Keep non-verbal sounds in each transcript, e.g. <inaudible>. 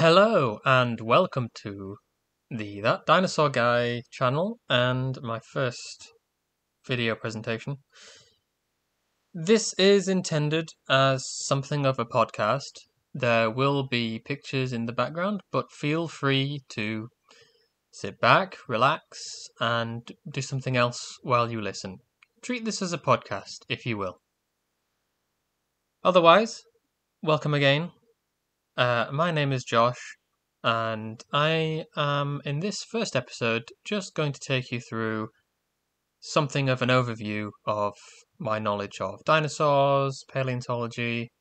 Hello and welcome to the That Dinosaur Guy channel and my first video presentation. This is intended as something of a podcast. There will be pictures in the background, but feel free to sit back, relax, and do something else while you listen. Treat this as a podcast, if you will. Otherwise, welcome again. Uh, my name is Josh, and I am in this first episode just going to take you through something of an overview of my knowledge of dinosaurs, paleontology,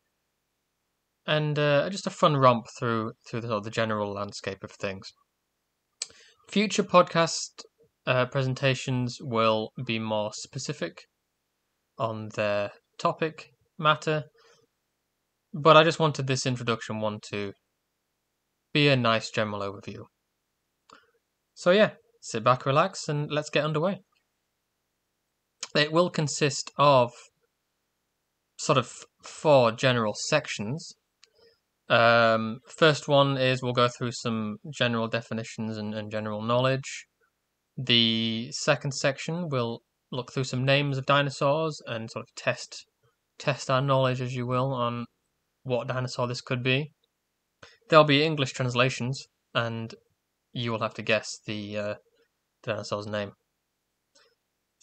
and uh, just a fun romp through through the, the general landscape of things. Future podcast uh, presentations will be more specific on their topic matter, but I just wanted this introduction one to be a nice general overview. So, yeah, sit back, relax, and let's get underway. It will consist of sort of four general sections. Um, first one is we'll go through some general definitions and, and general knowledge. The second section will look through some names of dinosaurs and sort of test test our knowledge, as you will, on what dinosaur this could be. There'll be English translations, and you will have to guess the uh, dinosaur's name.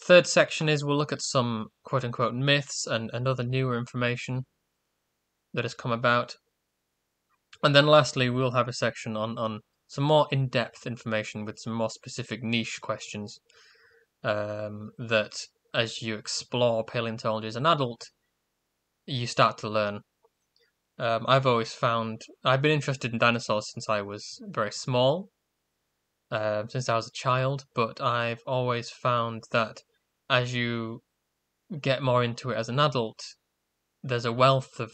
Third section is we'll look at some quote unquote myths and, and other newer information that has come about. And then lastly, we'll have a section on, on some more in depth information with some more specific niche questions um, that, as you explore paleontology as an adult, you start to learn um, I've always found I've been interested in dinosaurs since I was very small, uh, since I was a child. But I've always found that as you get more into it as an adult, there's a wealth of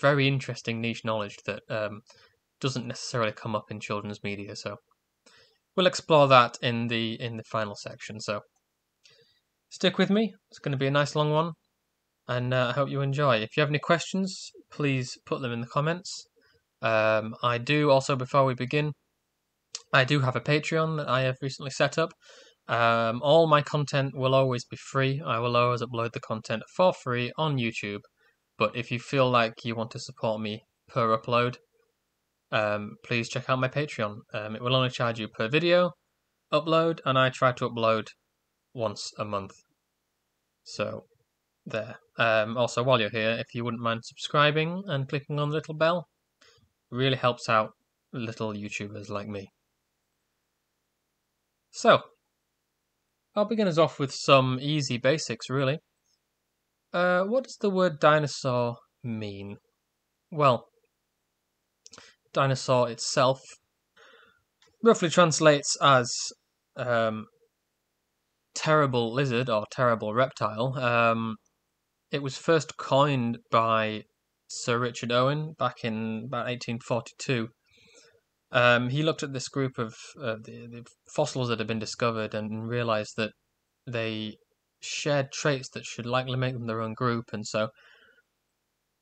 very interesting niche knowledge that um, doesn't necessarily come up in children's media. So we'll explore that in the in the final section. So stick with me; it's going to be a nice long one and uh, I hope you enjoy. If you have any questions, please put them in the comments. Um, I do also, before we begin, I do have a Patreon that I have recently set up. Um, all my content will always be free. I will always upload the content for free on YouTube. But if you feel like you want to support me per upload, um, please check out my Patreon. Um, it will only charge you per video upload, and I try to upload once a month. So there. Um, also, while you're here, if you wouldn't mind subscribing and clicking on the little bell, really helps out little YouTubers like me. So, I'll begin us off with some easy basics, really. Uh, what does the word dinosaur mean? Well, dinosaur itself roughly translates as um, terrible lizard or terrible reptile. Um, it was first coined by Sir Richard Owen back in about 1842. Um, he looked at this group of uh, the, the, fossils that had been discovered and realized that they shared traits that should likely make them their own group, and so,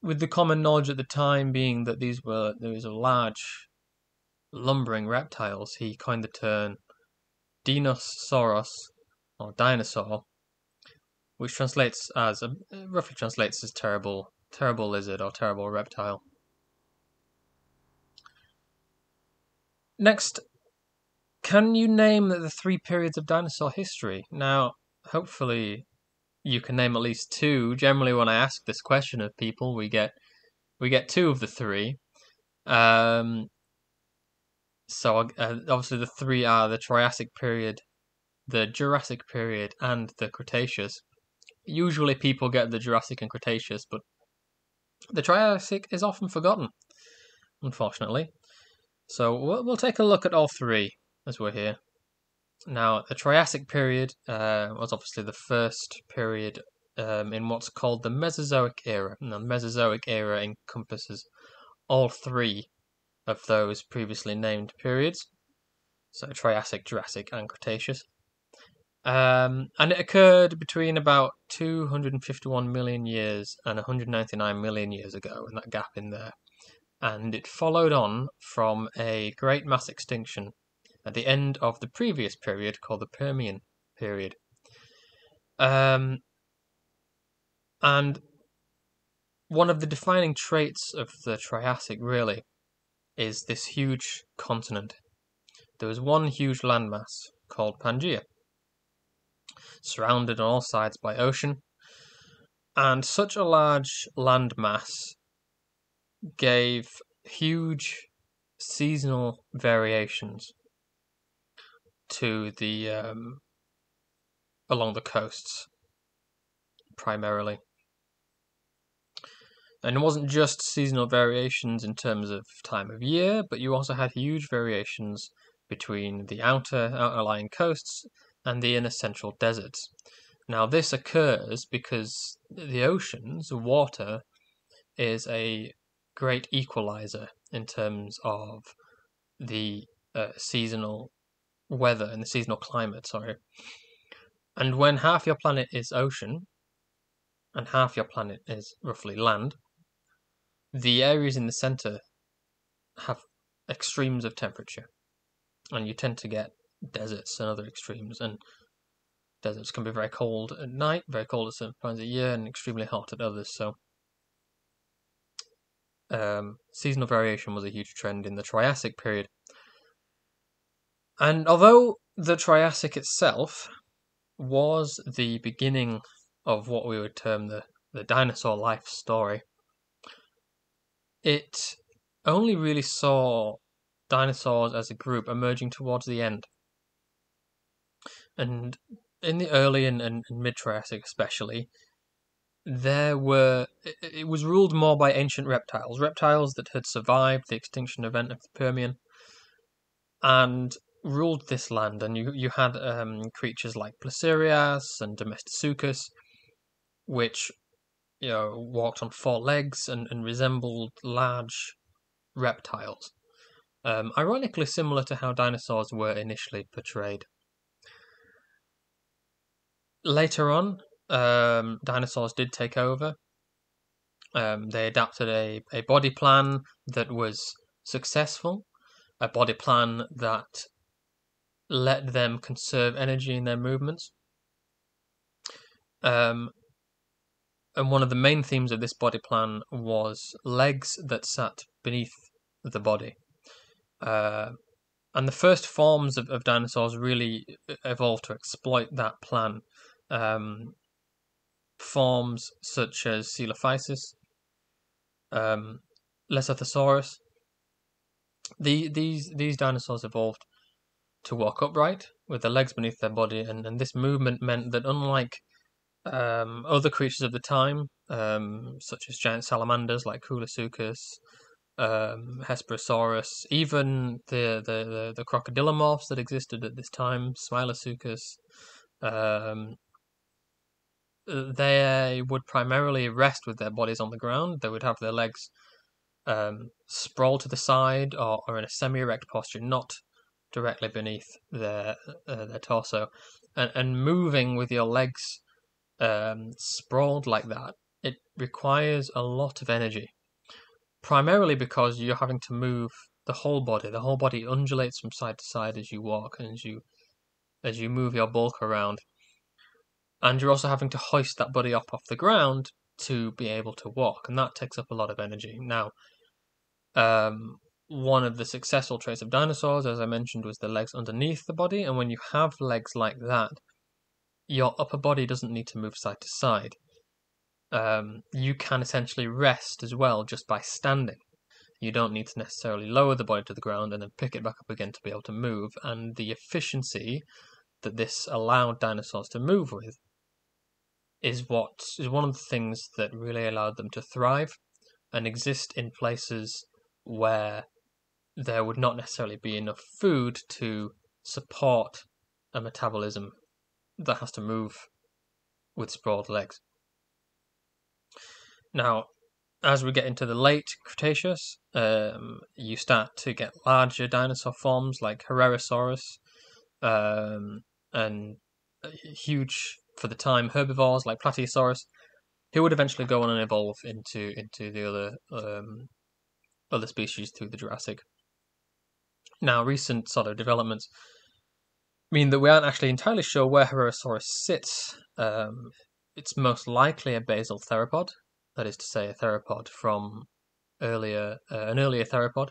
with the common knowledge at the time being that these were these were large, lumbering reptiles, he coined the term Dinosauros or dinosaur, which translates as uh, roughly translates as terrible, terrible lizard or terrible reptile. Next, can you name the three periods of dinosaur history? Now, hopefully, you can name at least two. Generally, when I ask this question of people, we get we get two of the three. Um, so uh, obviously, the three are the Triassic period, the Jurassic period, and the Cretaceous usually people get the Jurassic and Cretaceous, but the Triassic is often forgotten, unfortunately. So we'll, we'll take a look at all three as we're here. Now, the Triassic period uh, was obviously the first period um, in what's called the Mesozoic era. And the Mesozoic era encompasses all three of those previously named periods. So Triassic, Jurassic, and Cretaceous. Um, and it occurred between about 251 million years and 199 million years ago, and that gap in there. and it followed on from a great mass extinction at the end of the previous period called the Permian period. Um, and one of the defining traits of the Triassic, really, is this huge continent. There was one huge landmass called Pangaea, surrounded on all sides by ocean, and such a large landmass gave huge seasonal variations to the um, along the coasts primarily. And it wasn't just seasonal variations in terms of time of year, but you also had huge variations between the outer outlying coasts and the inner central deserts. Now, this occurs because the oceans, water, is a great equalizer in terms of the uh, seasonal weather and the seasonal climate, sorry. And when half your planet is ocean and half your planet is roughly land, the areas in the center have extremes of temperature. And you tend to get deserts and other extremes. And deserts can be very cold at night, very cold at certain times of year, and extremely hot at others. So, um, seasonal variation was a huge trend in the Triassic period. And although the Triassic itself was the beginning of what we would term the, the dinosaur life story. It only really saw dinosaurs as a group emerging towards the end. And in the early and, and, and mid Triassic, especially, there were it, it was ruled more by ancient reptiles, reptiles that had survived the extinction event of the Permian, and ruled this land, and you you had um, creatures like Placerias and Desmatosuchus, which you know walked on four legs and, and resembled large reptiles. Um, ironically, similar to how dinosaurs were initially portrayed. Later on, um, dinosaurs did take over. Um, they adapted a, a body plan that was successful, a body plan that let them conserve energy in their movements. Um, and one of the main themes of this body plan was legs that sat beneath the body. Uh, and the first forms of, of dinosaurs really evolved to exploit that plan. Um, forms such as Coelophysis, um, Lesothosaurus. The, these these dinosaurs evolved to walk upright with their legs beneath their body, and, and this movement meant that unlike um, other creatures of the time, um, such as giant salamanders like Koolasuchus, um, Hesperosaurus, even the, the, the, the crocodilomorphs that existed at this time, Smilosuchus, um, they would primarily rest with their bodies on the ground. They would have their legs um, sprawled to the side or, or in a semi-erect posture, not directly beneath their uh, their torso, and and moving with your legs um, sprawled like that, it requires a lot of energy. Primarily because you're having to move the whole body. The whole body undulates from side to side as you walk and as you as you move your bulk around. And you're also having to hoist that body up off the ground to be able to walk, and that takes up a lot of energy. Now, um, one of the successful traits of dinosaurs, as I mentioned, was the legs underneath the body. And when you have legs like that, your upper body doesn't need to move side to side. Um, you can essentially rest as well just by standing. You don't need to necessarily lower the body to the ground and then pick it back up again to be able to move. And the efficiency that this allowed dinosaurs to move with is what is one of the things that really allowed them to thrive and exist in places where there would not necessarily be enough food to support a metabolism that has to move with sprawled legs. Now, as we get into the late Cretaceous, um, you start to get larger dinosaur forms like Herrerasaurus um, and huge for the time herbivores like Plateosaurus, who would eventually go on and evolve into into the other um, other species through the Jurassic. Now, recent sort of developments mean that we aren't actually entirely sure where Herrerasaurus sits. Um, it's most likely a basal theropod, that is to say, a theropod from earlier, uh, an earlier theropod.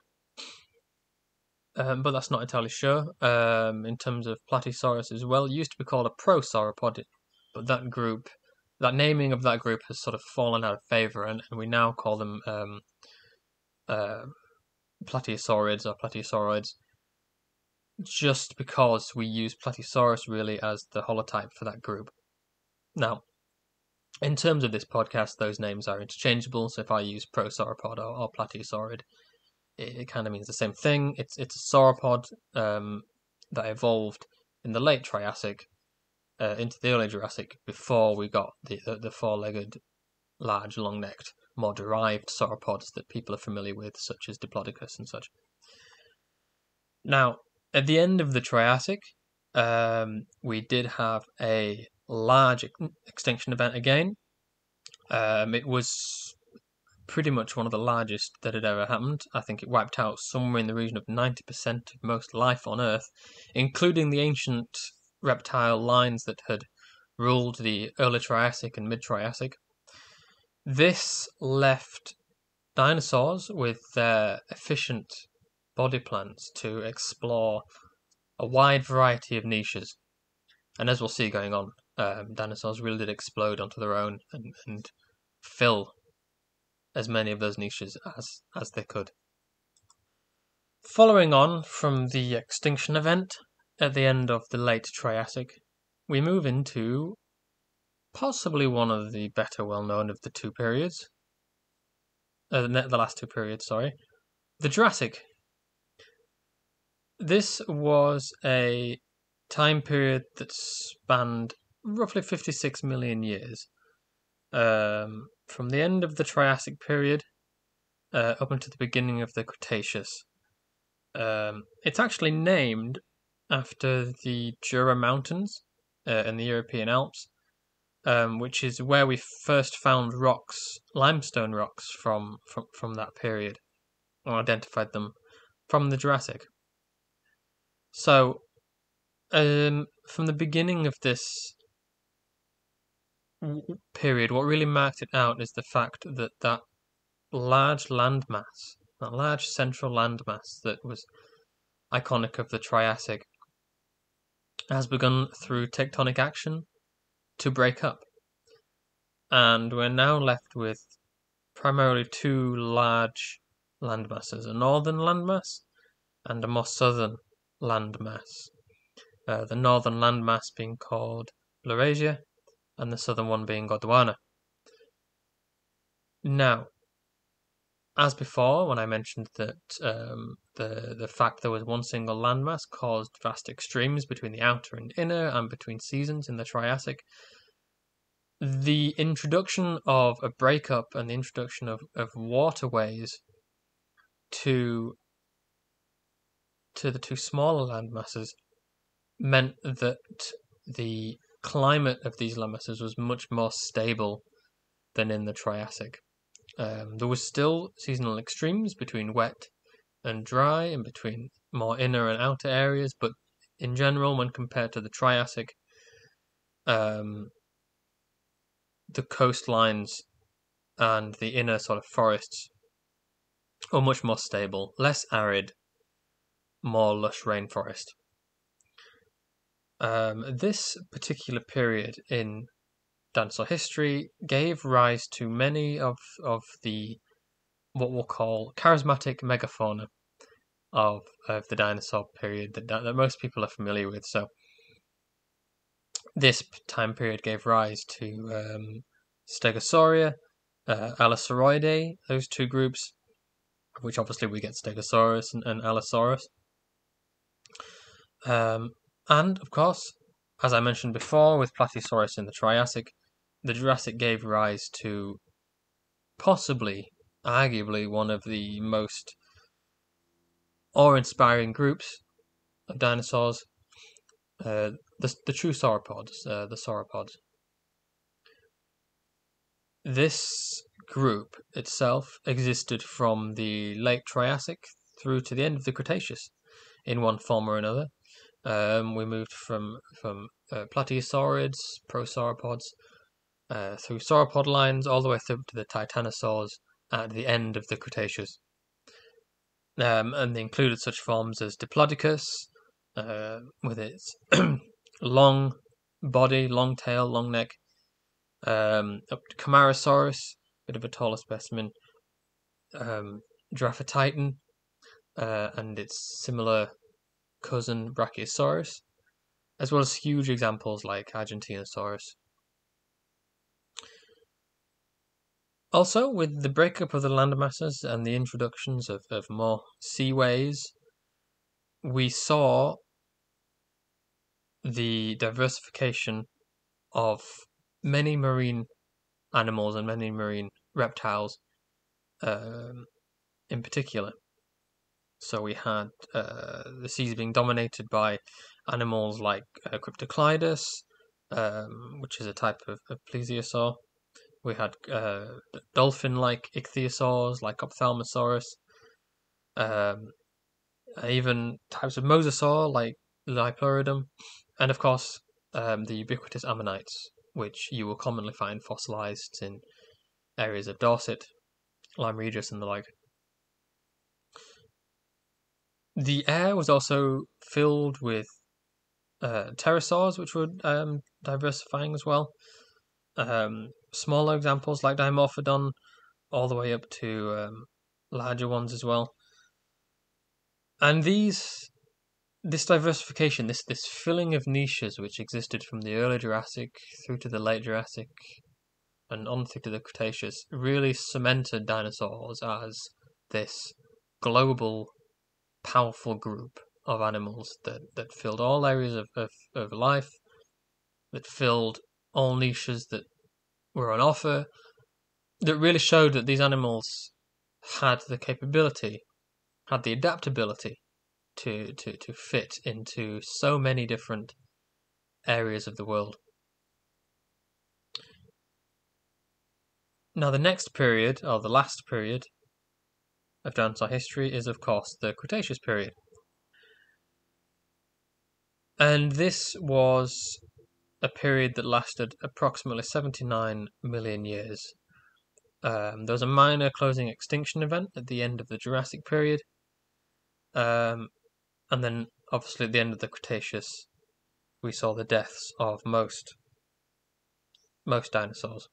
Um, but that's not entirely sure. Um, in terms of Plateosaurus as well, used to be called a prosauropod, but that group, that naming of that group has sort of fallen out of favor, and, and we now call them um, uh, Plateosaurids or Plateosauroids, just because we use Plateosaurus really as the holotype for that group. Now, in terms of this podcast, those names are interchangeable. So if I use prosauropod or, or Plateosaurid, it, it kind of means the same thing. It's it's a sauropod um, that evolved in the late Triassic uh, into the early Jurassic before we got the the, the four-legged, large, long-necked, more derived sauropods that people are familiar with, such as Diplodocus and such. Now, at the end of the Triassic, um, we did have a large extinction event again. Um, it was pretty much one of the largest that had ever happened. I think it wiped out somewhere in the region of 90% of most life on Earth, including the ancient reptile lines that had ruled the early Triassic and mid Triassic. This left dinosaurs with their efficient body plans to explore a wide variety of niches. And as we'll see going on, um, dinosaurs really did explode onto their own and, and fill as many of those niches as, as they could. Following on from the extinction event at the end of the late Triassic, we move into possibly one of the better well known of the two periods. Uh, the last two periods, sorry. The Jurassic. This was a time period that spanned roughly 56 million years. Um, from the end of the Triassic period uh, up until the beginning of the Cretaceous. Um, it's actually named after the Jura Mountains uh, in the European Alps, um, which is where we first found rocks, limestone rocks from, from, from that period, or identified them from the Jurassic. So, um, from the beginning of this period, what really marked it out is the fact that that large landmass, that large central landmass that was iconic of the Triassic, has begun through tectonic action to break up. And we're now left with primarily two large landmasses a northern landmass and a more southern landmass. Uh, the northern landmass being called Laurasia, and the southern one being Gondwana. Now, as before, when I mentioned that um, the the fact there was one single landmass caused vast extremes between the outer and inner, and between seasons in the Triassic, the introduction of a breakup and the introduction of, of waterways to to the two smaller landmasses meant that the climate of these landmasses was much more stable than in the Triassic. Um, there was still seasonal extremes between wet and dry, and between more inner and outer areas, but in general, when compared to the Triassic, um, the coastlines and the inner sort of forests were much more stable, less arid, more lush rainforest. Um, this particular period in dinosaur history gave rise to many of, of the what we'll call charismatic megafauna of of the dinosaur period that, that most people are familiar with. So this time period gave rise to um, Stegosauria, uh, Allosauridae, those two groups, which obviously we get Stegosaurus and, and Allosaurus. Um, and, of course, as I mentioned before, with Plateosaurus in the Triassic, the Jurassic gave rise to possibly, arguably, one of the most awe inspiring groups of dinosaurs, uh, the, the true sauropods, uh, the sauropods. This group itself existed from the late Triassic through to the end of the Cretaceous in one form or another. Um, we moved from from uh, plateosaurids, prosauropods, uh, through sauropod lines all the way through to the titanosaurs at the end of the Cretaceous. Um, and they included such forms as Diplodocus, uh, with its <clears throat> long body, long tail, long neck, um, up to Camarasaurus, bit of a taller specimen, um, uh, and its similar cousin Brachiosaurus, as well as huge examples like Argentinosaurus. Also, with the breakup of the landmasses and the introductions of, of more seaways, we saw the diversification of many marine animals and many marine reptiles um, in particular. So we had uh, the seas being dominated by animals like uh, Cryptoclidus, um, which is a type of, of plesiosaur. We had uh, dolphin-like ichthyosaurs like Ophthalmosaurus, um, even types of mosasaur like Liopleurodon, and of course um, the ubiquitous ammonites, which you will commonly find fossilized in areas of Dorset, Lyme Regis, and the like. The air was also filled with uh, pterosaurs, which were um, diversifying as well. Um, smaller examples like Dimorphodon, all the way up to um, larger ones as well. And these, this diversification, this this filling of niches which existed from the early Jurassic through to the late Jurassic, and on through to the Cretaceous, really cemented dinosaurs as this global powerful group of animals that, that filled all areas of, of, of life, that filled all niches that were on offer, that really showed that these animals had the capability, had the adaptability to, to, to fit into so many different areas of the world. Now, the next period, or the last period, of dinosaur history is, of course, the Cretaceous period. And this was a period that lasted approximately 79 million years. Um, there was a minor closing extinction event at the end of the Jurassic period. Um, and then, obviously, at the end of the Cretaceous, we saw the deaths of most most dinosaurs,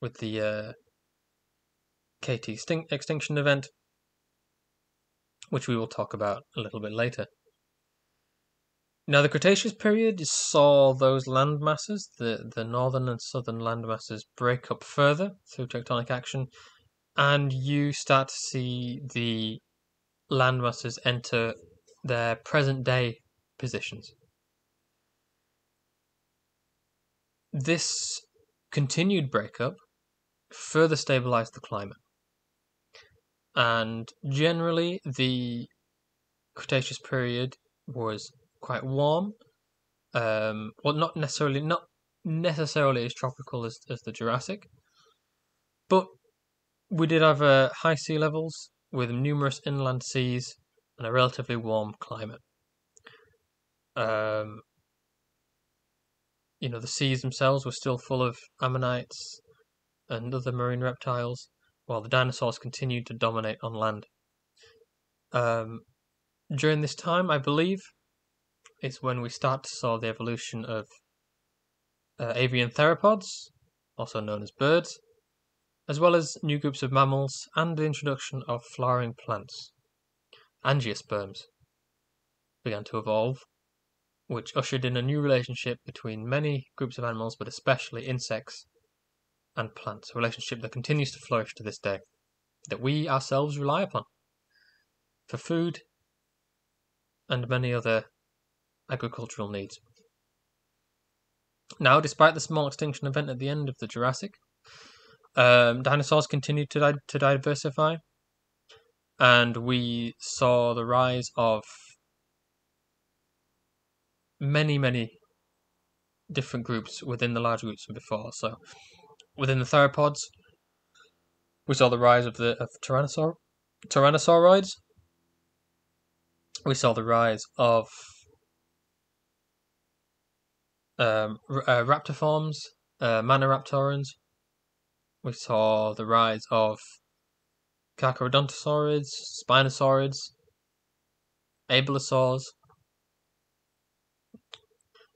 with the uh, KT extinction event which we will talk about a little bit later. Now, the Cretaceous period saw those land masses, the, the northern and southern land masses, break up further through tectonic action, and you start to see the land masses enter their present day positions. This continued breakup further stabilized the climate and generally the Cretaceous period was quite warm. Um, well, not necessarily not necessarily as tropical as, as the Jurassic, but we did have uh, high sea levels with numerous inland seas and a relatively warm climate. Um, you know, the seas themselves were still full of ammonites and other marine reptiles, while the dinosaurs continued to dominate on land. Um, during this time, I believe, is when we start to saw the evolution of uh, avian theropods, also known as birds, as well as new groups of mammals and the introduction of flowering plants. Angiosperms began to evolve, which ushered in a new relationship between many groups of animals, but especially insects and plants, a relationship that continues to flourish to this day, that we ourselves rely upon for food and many other agricultural needs. Now, despite the small extinction event at the end of the Jurassic, um, dinosaurs continued to, di- to diversify, and we saw the rise of many, many different groups within the large groups from before. So, within the theropods, We saw the rise of the of Tyrannosaur Tyrannosauroids. We saw the rise of um, uh, raptor forms, uh, Maniraptorans. We saw the rise of Carcharodontosaurids, Spinosaurids, Abelisaurs.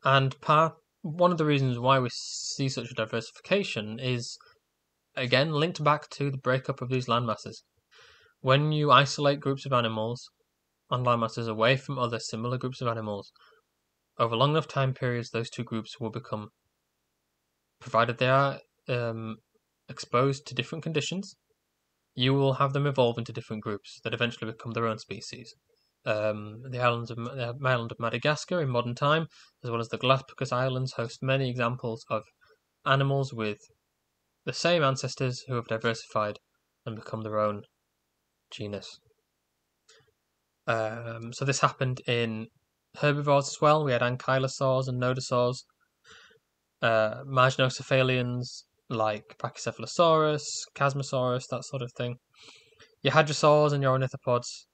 And part one of the reasons why we see such a diversification is again linked back to the breakup of these landmasses. When you isolate groups of animals and landmasses away from other similar groups of animals, over long enough time periods, those two groups will become, provided they are um, exposed to different conditions, you will have them evolve into different groups that eventually become their own species. Um, the islands of the island of Madagascar in modern time, as well as the Galapagos Islands, host many examples of animals with the same ancestors who have diversified and become their own genus. Um, so this happened in herbivores as well. We had ankylosaurs and nodosaurs, uh, marginocephalians like Pachycephalosaurus, Chasmosaurus, that sort of thing. Your hadrosaurs and your ornithopods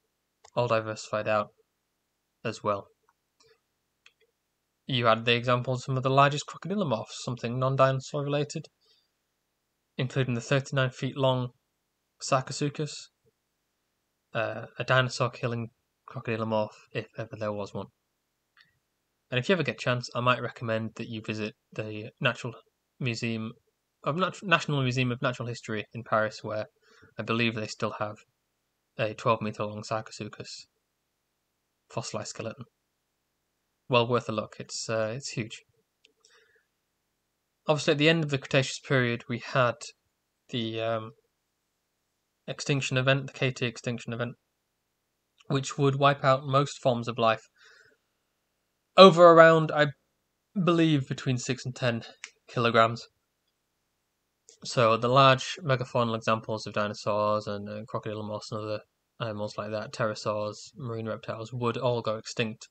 all diversified out as well. You had the examples of some of the largest crocodilomorphs, something non-dinosaur related, including the 39 feet long Sarcosuchus, uh, a dinosaur-killing crocodilomorph, if ever there was one. And if you ever get a chance, I might recommend that you visit the Natural Museum of Nat- National Museum of Natural History in Paris, where I believe they still have a 12 meter long Sarcosuchus fossilized skeleton. Well worth a look. It's uh, it's huge. Obviously, at the end of the Cretaceous period, we had the um, extinction event, the KT extinction event, which would wipe out most forms of life over around, I believe, between 6 and 10 kilograms. So the large megafaunal examples of dinosaurs and uh, crocodilomorphs and other animals like that, pterosaurs, marine reptiles, would all go extinct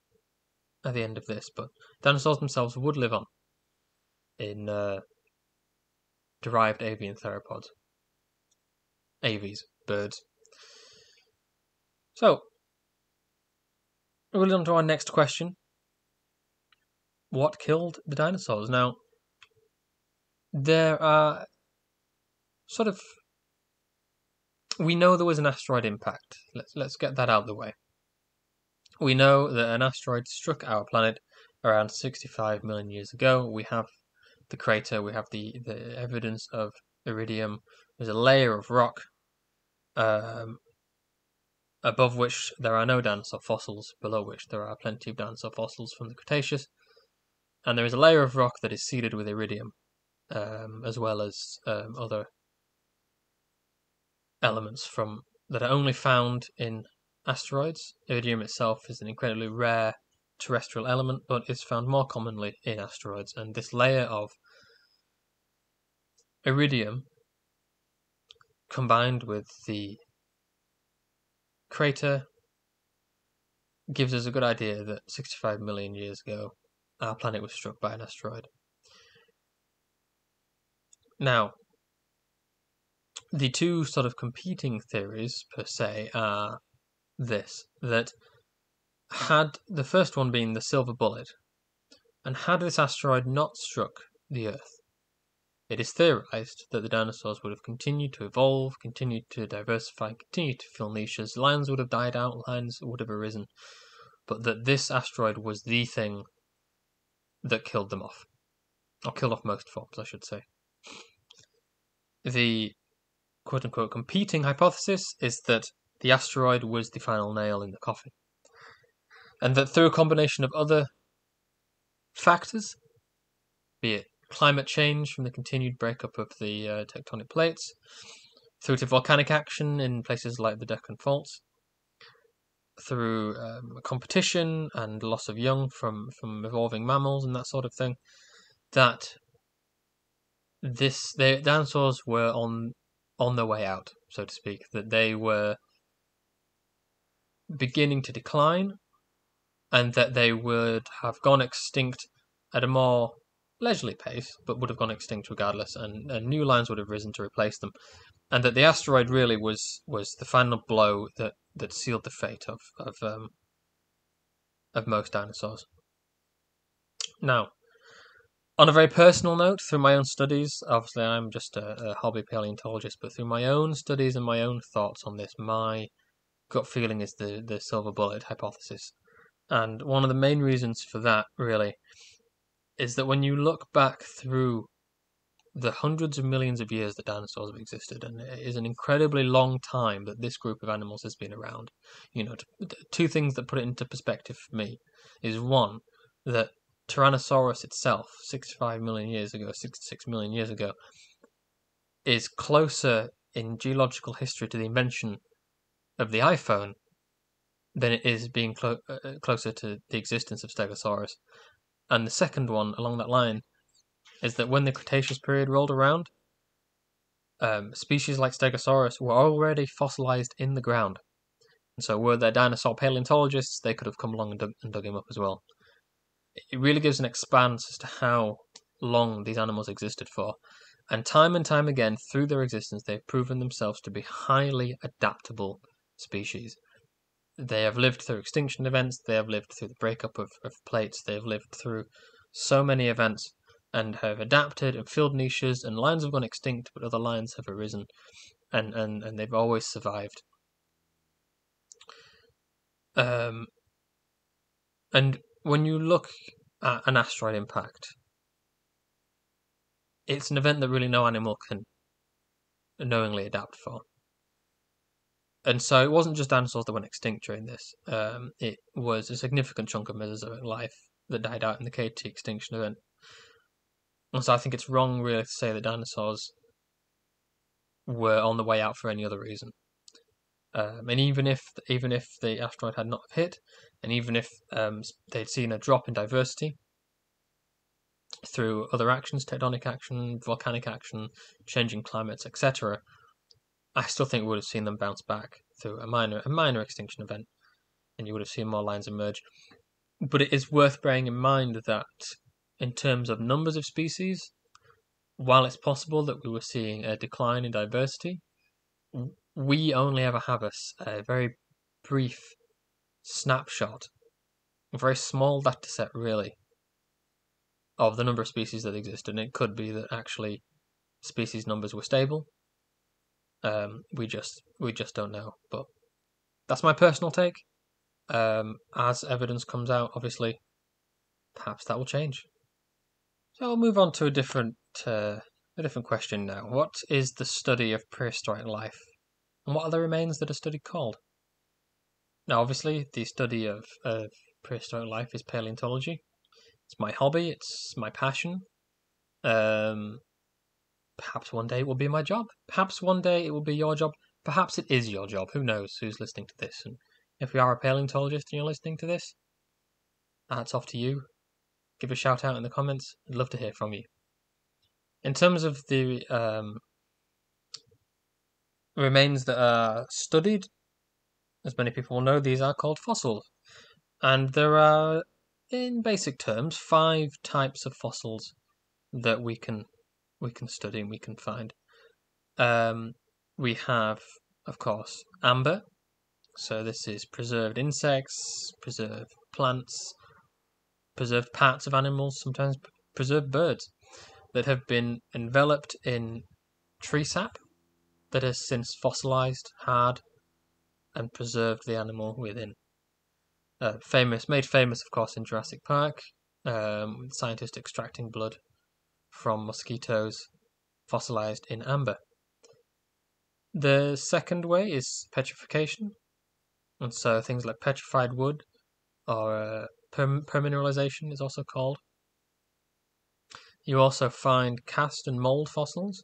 at the end of this, but dinosaurs themselves would live on in uh, derived avian theropods. Aves, birds. So, we'll on to our next question. What killed the dinosaurs? Now, there are sort of we know there was an asteroid impact. Let's let's get that out of the way. We know that an asteroid struck our planet around 65 million years ago. We have the crater, we have the, the evidence of iridium. There's a layer of rock um, above which there are no dinosaur fossils, below which there are plenty of dinosaur fossils from the Cretaceous. And there is a layer of rock that is seeded with iridium, um, as well as um, other elements from that are only found in asteroids. Iridium itself is an incredibly rare terrestrial element, but is found more commonly in asteroids. And this layer of iridium combined with the crater gives us a good idea that 65 million years ago our planet was struck by an asteroid. Now, the two sort of competing theories per se are this that had the first one been the silver bullet, and had this asteroid not struck the Earth, it is theorized that the dinosaurs would have continued to evolve, continued to diversify, continued to fill niches. Lions would have died out, lions would have arisen, but that this asteroid was the thing that killed them off, or killed off most forms, I should say. The quote unquote competing hypothesis is that the asteroid was the final nail in the coffin. And that through a combination of other factors, be it climate change from the continued breakup of the uh, tectonic plates, through to volcanic action in places like the Deccan Faults, through um, competition and loss of young from, from evolving mammals and that sort of thing, that this the dinosaurs were on on their way out, so to speak, that they were beginning to decline and that they would have gone extinct at a more leisurely pace, but would have gone extinct regardless, and, and new lines would have risen to replace them. And that the asteroid really was was the final blow that, that sealed the fate of of um, of most dinosaurs. Now, on a very personal note, through my own studies, obviously I'm just a, a, hobby paleontologist, but through my own studies and my own thoughts on this, my gut feeling is the, the silver bullet hypothesis. And one of the main reasons for that, really, is that when you look back through the hundreds of millions of years that dinosaurs have existed, and it is an incredibly long time that this group of animals has been around. You know, two things that put it into perspective for me is one, that Tyrannosaurus itself, 65 million years ago, 66 million years ago, is closer in geological history to the invention of the iPhone than it is being clo- uh, uh, closer to the existence of Stegosaurus. And the second one along that line is that when the Cretaceous period rolled around, um, species like Stegosaurus were already fossilized in the ground. And so, were there dinosaur paleontologists, they could have come along and dug, and dug him up as well it really gives an expanse as to how long these animals existed for. And time and time again, through their existence, they've proven themselves to be highly adaptable species. They have lived through extinction events, they have lived through the breakup of, of plates, they have lived through so many events and have adapted and filled niches, and lines have gone extinct, but other lines have arisen, and, and, and they've always survived. Um, and when you look at an asteroid impact, it's an event that really no animal can knowingly adapt for. And so it wasn't just dinosaurs that went extinct during this. Um, it was a significant chunk of Mesozoic life that died out in the KT extinction event. And so I think it's wrong, really, to say that dinosaurs were on the way out for any other reason. Um, and even if even if the asteroid had not hit, and even if um, they'd seen a drop in diversity through other actions, tectonic action, volcanic action, changing climates, etc., I still think we would have seen them bounce back through a minor a minor extinction event, and you would have seen more lines emerge. But it is worth bearing in mind that in terms of numbers of species, while it's possible that we were seeing a decline in diversity, we only ever have a, a very brief snapshot, a very small data set, really, of the number of species that exist. And it could be that actually species numbers were stable. Um, we just we just don't know. But that's my personal take. Um, as evidence comes out, obviously, perhaps that will change. I'll move on to a different uh, a different question now. What is the study of prehistoric life and what are the remains that are studied called? Now, obviously, the study of, of prehistoric life is paleontology. It's my hobby, it's my passion. Um, perhaps one day it will be my job. Perhaps one day it will be your job. Perhaps it is your job. Who knows who's listening to this? And if you are a paleontologist and you're listening to this, that's off to you. Give a shout out in the comments. I'd love to hear from you. In terms of the um, remains that are studied, as many people will know, these are called fossils. And there are, in basic terms, five types of fossils that we can we can study and we can find. Um, we have, of course, amber. So this is preserved insects, preserved plants, preserved parts of animals, sometimes preserved birds that have been enveloped in tree sap that has since fossilized, hard, and preserved the animal within. Uh, famous, made famous, of course, in Jurassic Park, um, scientists extracting blood from mosquitoes fossilized in amber. The second way is petrification, and so things like petrified wood or uh, permineralization is also called. You also find cast and mold fossils,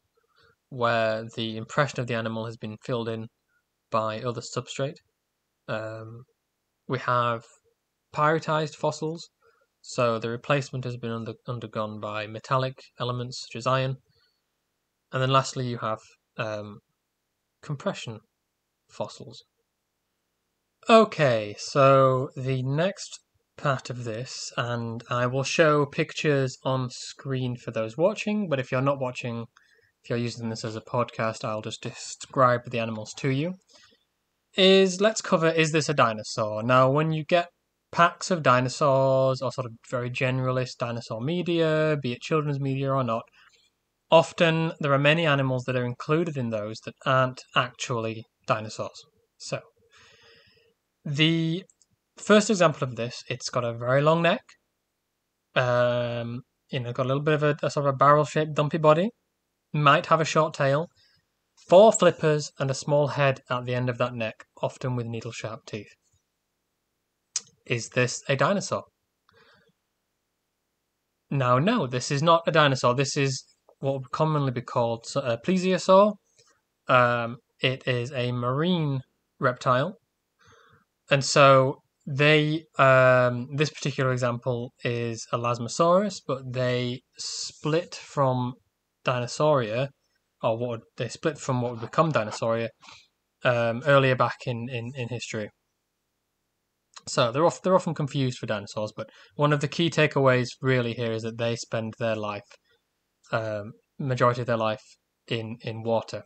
where the impression of the animal has been filled in by other substrate. Um, we have pyritized fossils, so the replacement has been under, undergone by metallic elements such as iron. And then lastly, you have um, compression fossils. Okay, so the next part of this, and I will show pictures on screen for those watching. But if you're not watching, if you're using this as a podcast, I'll just describe the animals to you. Is let's cover is this a dinosaur? Now, when you get packs of dinosaurs or sort of very generalist dinosaur media, be it children's media or not, often there are many animals that are included in those that aren't actually dinosaurs. So, the first example of this, it's got a very long neck. Um, you know, got a little bit of a, a sort of a barrel-shaped, dumpy body. Might have a short tail, four flippers, and a small head at the end of that neck, often with needle-sharp teeth. Is this a dinosaur? Now, no, this is not a dinosaur. This is what would commonly be called a plesiosaur. Um, it is a marine reptile, and so they um, this particular example is Elasmosaurus, but they split from Dinosauria, or what would, they split from what would become Dinosauria um, earlier back in, in, in history. So they're off, they're often confused for dinosaurs, but one of the key takeaways really here is that they spend their life, um, majority of their life in in water,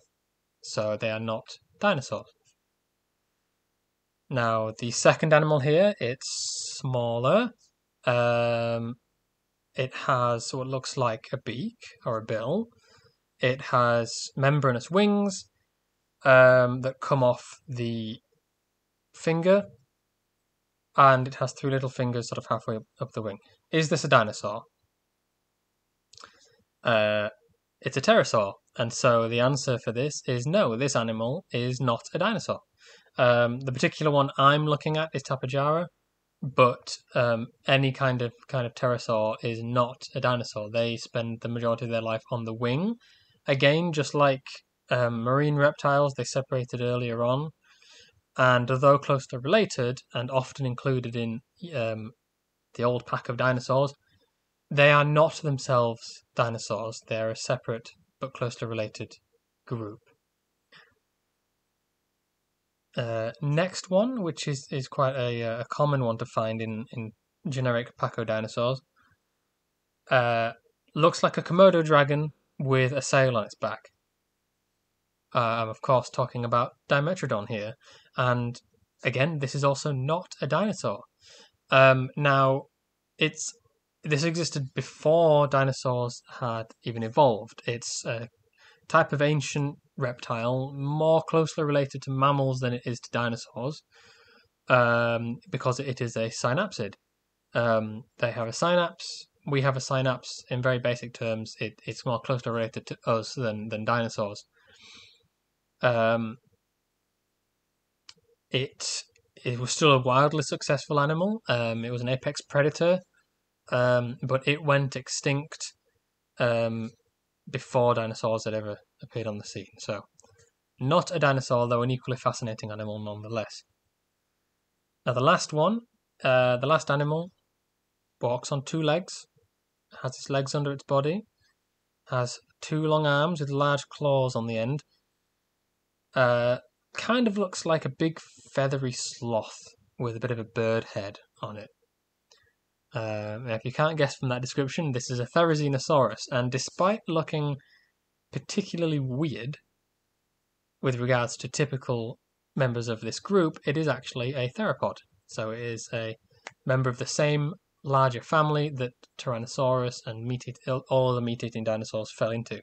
so they are not dinosaurs. Now the second animal here, it's smaller. Um, it has what looks like a beak or a bill. It has membranous wings um, that come off the finger and it has three little fingers sort of halfway up the wing. Is this a dinosaur? Uh, it's a pterosaur, and so the answer for this is no. This animal is not a dinosaur. Um, the particular one I'm looking at is Tapejara, but um, any kind of kind of pterosaur is not a dinosaur. They spend the majority of their life on the wing. Again, just like um, marine reptiles, they separated earlier on and although closely related and often included in um, the old pack of dinosaurs, they are not themselves dinosaurs. They are a separate but closely related group. Uh, next one, which is, is quite a, uh, a common one to find in, in generic Paco dinosaurs, uh, looks like a Komodo dragon with a sail on its back. Uh, I'm, of course, talking about Dimetrodon here. And again, this is also not a dinosaur. Um, now, it's this existed before dinosaurs had even evolved. It's a type of ancient reptile, more closely related to mammals than it is to dinosaurs, um, because it is a synapsid. Um, they have a synapse. We have a synapse. In very basic terms, it, it's more closely related to us than than dinosaurs. Um, it it was still a wildly successful animal. Um, it was an apex predator, um, but it went extinct um, before dinosaurs had ever appeared on the scene. So, not a dinosaur, though an equally fascinating animal nonetheless. Now, the last one, uh, the last animal, walks on two legs, has its legs under its body, has two long arms with large claws on the end, uh, kind of looks like a big feathery sloth with a bit of a bird head on it. Um, if you can't guess from that description, this is a Therizinosaurus, and despite looking particularly weird with regards to typical members of this group, it is actually a theropod. So it is a member of the same larger family that Tyrannosaurus and meat all the meat-eating dinosaurs fell into.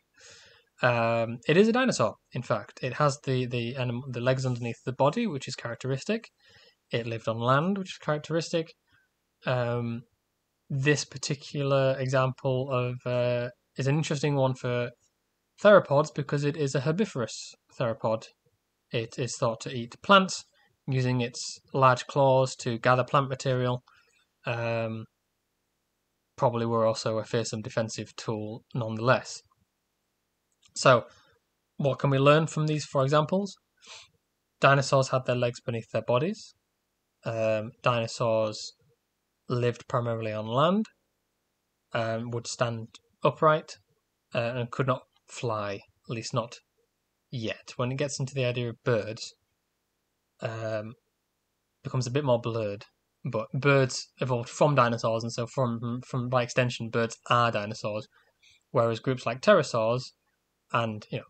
Um, it is a dinosaur, in fact. It has the the anim- the legs underneath the body, which is characteristic. It lived on land, which is characteristic. Um, this particular example of uh, is an interesting one for theropods because it is a herbivorous theropod. It is thought to eat plants using its large claws to gather plant material. Um, probably were also a fearsome defensive tool nonetheless. So, what can we learn from these four examples? Dinosaurs had their legs beneath their bodies. Um, dinosaurs lived primarily on land, um, would stand upright, uh, and could not fly, at least not yet. When it gets into the idea of birds, um, becomes a bit more blurred but birds evolved from dinosaurs, and so from from by extension, birds are dinosaurs. Whereas groups like pterosaurs and you know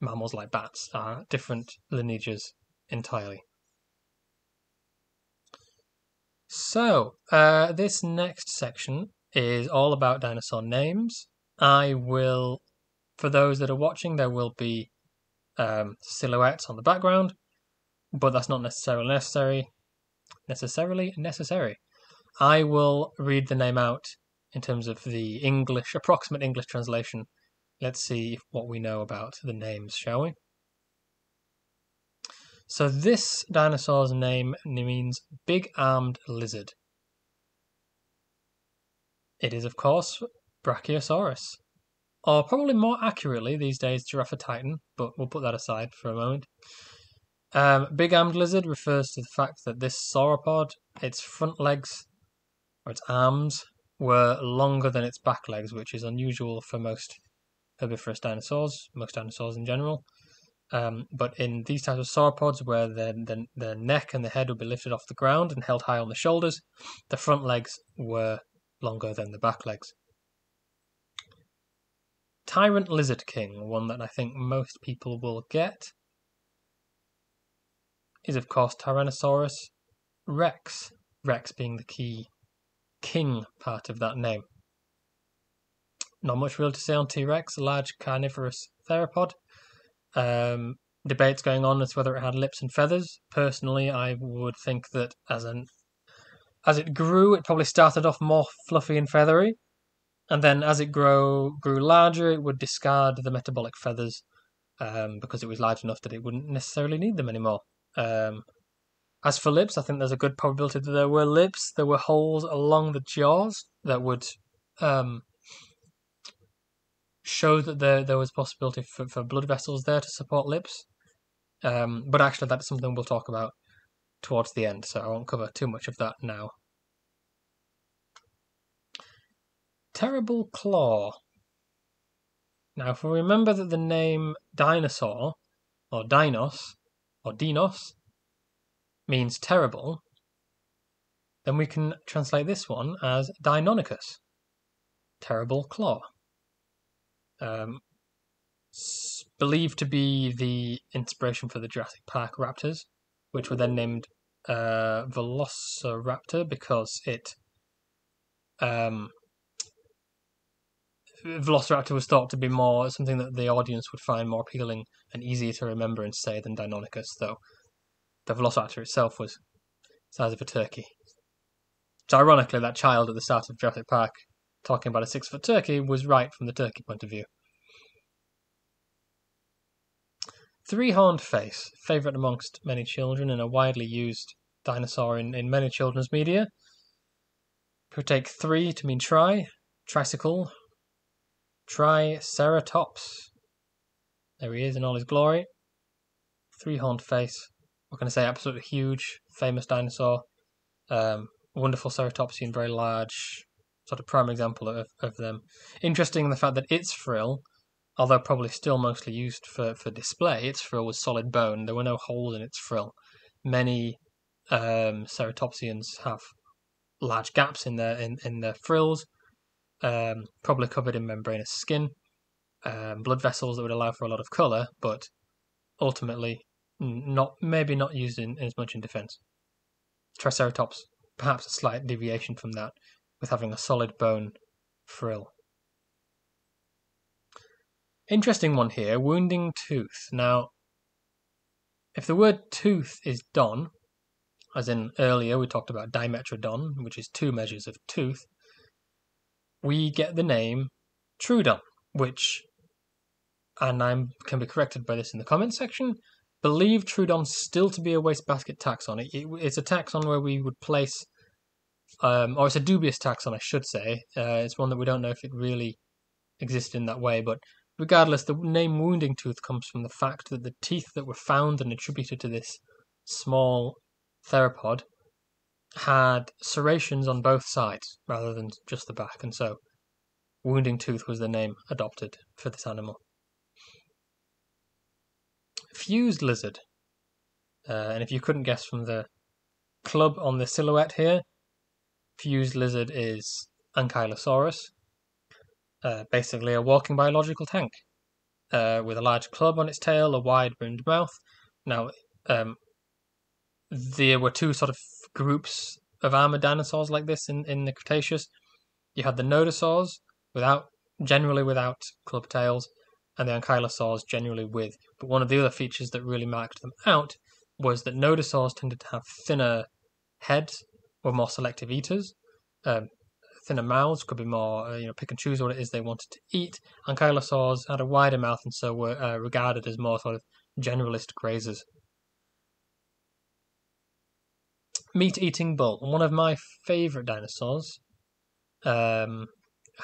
mammals like bats are different lineages entirely. So, uh, this next section is all about dinosaur names. I will, for those that are watching, there will be um, silhouettes on the background, but that's not necessarily necessary. Necessarily necessary. I will read the name out in terms of the English, approximate English translation. Let's see what we know about the names, shall we? So this dinosaur's name means big armed lizard. It is, of course, Brachiosaurus. Or probably more accurately these days, Giraffatitan, but we'll put that aside for a moment. Um, big armed lizard refers to the fact that this sauropod, its front legs, or its arms, were longer than its back legs, which is unusual for most herbivorous dinosaurs, most dinosaurs in general. Um, but in these types of sauropods, where the, the, the neck and the head would be lifted off the ground and held high on the shoulders, the front legs were longer than the back legs. Tyrant Lizard King, one that I think most people will get, is of course Tyrannosaurus rex, rex being the key king part of that name. Not much real to say on T Rex, a large carnivorous theropod. Um, debates going on as whether it had lips and feathers. Personally, I would think that as an as it grew, it probably started off more fluffy and feathery, and then as it grow grew larger, it would discard the metabolic feathers um, because it was large enough that it wouldn't necessarily need them anymore. Um, as for lips, I think there's a good probability that there were lips. There were holes along the jaws that would um, show that there there was possibility for, for blood vessels there to support lips. Um, but actually, that's something we'll talk about towards the end, so I won't cover too much of that now. Terrible Claw. Now, if we remember that the name dinosaur, or dinos, or dinos, means terrible, then we can translate this one as Deinonychus, terrible claw. Um, believed to be the inspiration for the Jurassic Park raptors, which were then named uh, Velociraptor because it um, Velociraptor was thought to be more something that the audience would find more appealing and easier to remember and say than Deinonychus, though the Velociraptor itself was the size of a turkey. So ironically, that child at the start of Jurassic Park talking about a six foot turkey was right from the turkey point of view. Three horned face, favourite amongst many children and a widely used dinosaur in, in many children's media. Could take three to mean try, tricycle, Triceratops. There he is in all his glory. Three horned face. What can I say? Absolutely huge, famous dinosaur. Um, wonderful ceratopsian, very large, sort of prime example of, of them. Interesting the fact that its frill although probably still mostly used for, for display, its frill was solid bone. There were no holes in its frill. Many um, ceratopsians have large gaps in their in, in their frills, um, probably covered in membranous skin, um, blood vessels that would allow for a lot of color, but ultimately not maybe not used in, as much in defense. Triceratops, perhaps a slight deviation from that, with having a solid bone frill. Interesting one here, wounding tooth. Now, if the word tooth is don, as in earlier we talked about dimetrodon, which is two measures of tooth, we get the name Troodon, which, and I can be corrected by this in the comments section, believe Troodon still to be a wastebasket taxon. It, it, it's a taxon where we would place, um, or it's a dubious taxon, I should say. Uh, it's one that we don't know if it really existed in that way, but Regardless, the name wounding tooth comes from the fact that the teeth that were found and attributed to this small theropod had serrations on both sides rather than just the back, and so wounding tooth was the name adopted for this animal. Fused lizard, uh, and if you couldn't guess from the club on the silhouette here, fused lizard is Ankylosaurus, uh, basically a walking biological tank uh, with a large club on its tail, a wide rimmed mouth. Now, um, there were two sort of groups of armored dinosaurs like this in, in the Cretaceous. You had the nodosaurs, without generally without club tails, and the ankylosaurs generally with. But one of the other features that really marked them out was that nodosaurs tended to have thinner heads, were more selective eaters. Um, thinner mouths could be more, uh, you know, pick and choose what it is they wanted to eat. Ankylosaurs had a wider mouth and so were uh, regarded as more sort of generalist grazers. Meat eating bull, one of my favourite dinosaurs, um,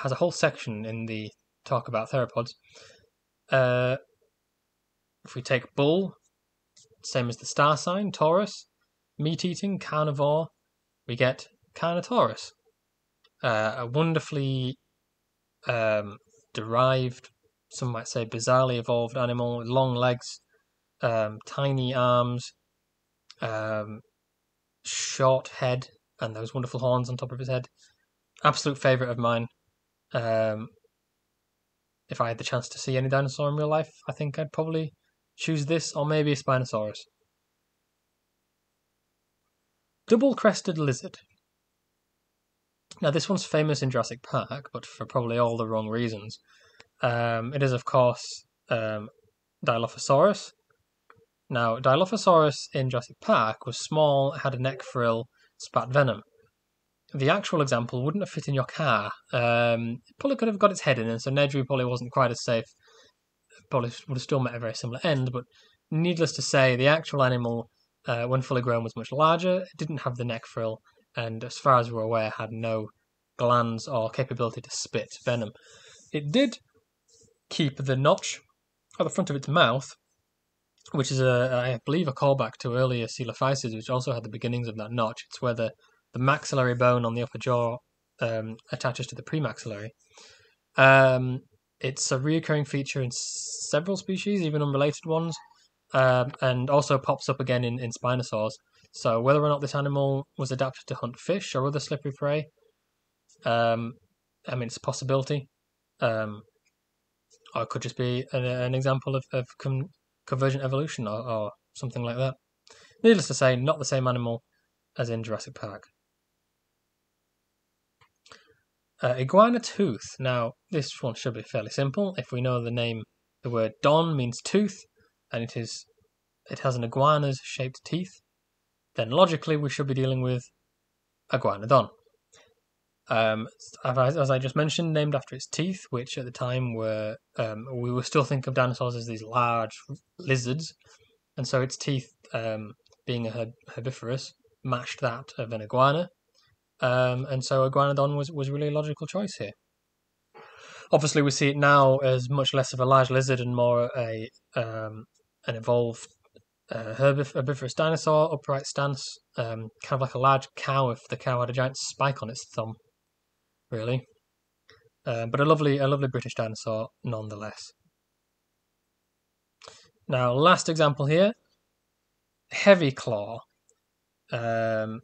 has a whole section in the talk about theropods. Uh, if we take bull, same as the star sign, Taurus, meat eating, carnivore, we get Carnotaurus, uh, a wonderfully um, derived, some might say bizarrely evolved animal with long legs, um, tiny arms, um, short head, and those wonderful horns on top of his head. Absolute favourite of mine. Um, if I had the chance to see any dinosaur in real life, I think I'd probably choose this or maybe a Spinosaurus. Double crested lizard. Now, this one's famous in Jurassic Park, but for probably all the wrong reasons. Um, it is, of course, um, Dilophosaurus. Now, Dilophosaurus in Jurassic Park was small, had a neck frill, spat venom. The actual example wouldn't have fit in your car. Um, probably could have got its head in, and so Nedry probably wasn't quite as safe. Probably would have still met a very similar end, but needless to say, the actual animal, uh, when fully grown, was much larger. It didn't have the neck frill, and as far as we're aware, had no glands or capability to spit venom. It did keep the notch at the front of its mouth, which is a, I believe, a callback to earlier Coelophyses, which also had the beginnings of that notch. It's where the, the maxillary bone on the upper jaw um, attaches to the premaxillary. Um, it's a reoccurring feature in several species, even unrelated ones, um, and also pops up again in, in Spinosaurs. So whether or not this animal was adapted to hunt fish or other slippery prey, um, I mean, it's a possibility. Um, or it could just be an, an example of, of con- convergent evolution or, or something like that. Needless to say, not the same animal as in Jurassic Park. Uh, iguana tooth. Now, this one should be fairly simple. If we know the name, the word don means tooth, and it is it has an iguana's shaped teeth then logically we should be dealing with Iguanodon. Um, as I just mentioned, named after its teeth, which at the time were, um, we were still think of dinosaurs as these large lizards, and so its teeth, um, being herbivorous, matched that of an iguana, um, and so Iguanodon was, was really a logical choice here. Obviously, we see it now as much less of a large lizard and more a um, an evolved uh, herbivorous dinosaur, upright stance, um, kind of like a large cow if the cow had a giant spike on its thumb, really. Um, but a lovely, a lovely British dinosaur nonetheless. Now, last example here, heavy claw. Um,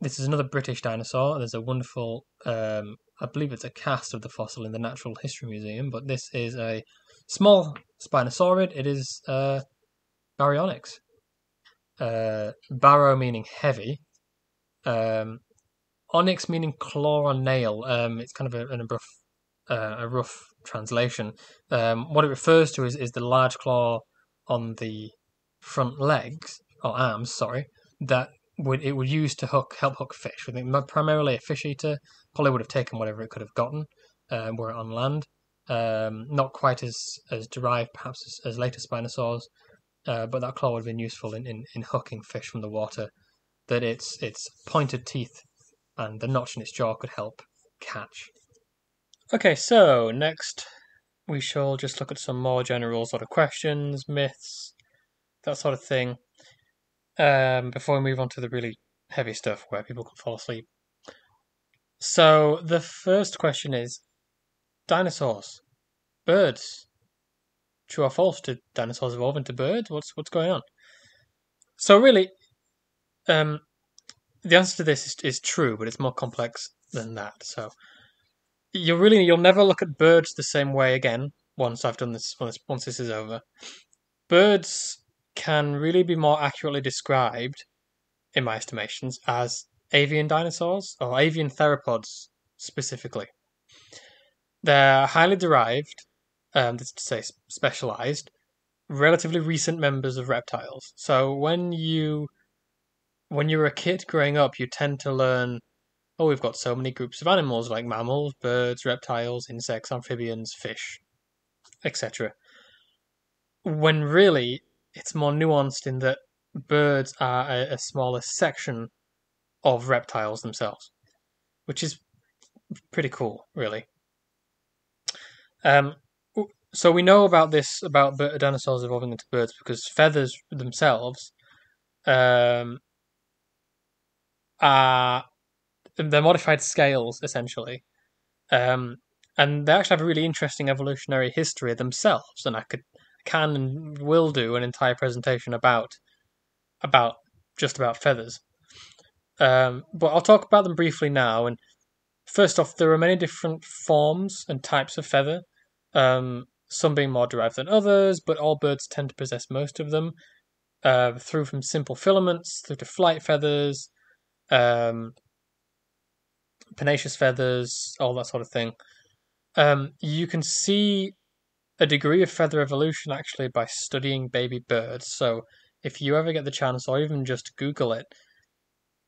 this is another British dinosaur. There's a wonderful, um, I believe it's a cast of the fossil in the Natural History Museum, but this is a small Spinosaurid. It is uh, baryonyx. Uh, baro meaning heavy. Um, onyx meaning claw or nail. Um, it's kind of a, a rough, uh, a rough translation. Um, what it refers to is, is the large claw on the front legs or arms, sorry, that would it would use to hook help hook fish. I think primarily a fish eater. Probably would have taken whatever it could have gotten um, were it on land. Um, not quite as as derived perhaps as, as later spinosaurs, uh, but that claw would have been useful in, in, in hooking fish from the water. That its its pointed teeth and the notch in its jaw could help catch. Okay, so next we shall just look at some more general sort of questions, myths, that sort of thing. Um, before we move on to the really heavy stuff where people can fall asleep. So the first question is dinosaurs, birds. True or false? Did dinosaurs evolve into birds? What's what's going on? So really, um, the answer to this is, is true, but it's more complex than that. So you really you'll never look at birds the same way again once I've done this once once this is over. Birds can really be more accurately described, in my estimations, as avian dinosaurs or avian theropods specifically. They're highly derived, um, to say specialized, relatively recent members of reptiles. So when you when you're a kid growing up, you tend to learn, oh, we've got so many groups of animals like mammals, birds, reptiles, insects, amphibians, fish, etc. When really it's more nuanced in that birds are a, a smaller section of reptiles themselves, which is pretty cool, really. Um, so we know about this about dinosaurs evolving into birds because feathers themselves um, are they're modified scales essentially, um, and they actually have a really interesting evolutionary history themselves. And I could can and will do an entire presentation about about just about feathers. Um, but I'll talk about them briefly now. And first off, there are many different forms and types of feather. Um, some being more derived than others, but all birds tend to possess most of them. Uh, through from simple filaments through to flight feathers, um, pennaceous feathers, all that sort of thing. Um, you can see a degree of feather evolution actually by studying baby birds. So if you ever get the chance, or even just Google it,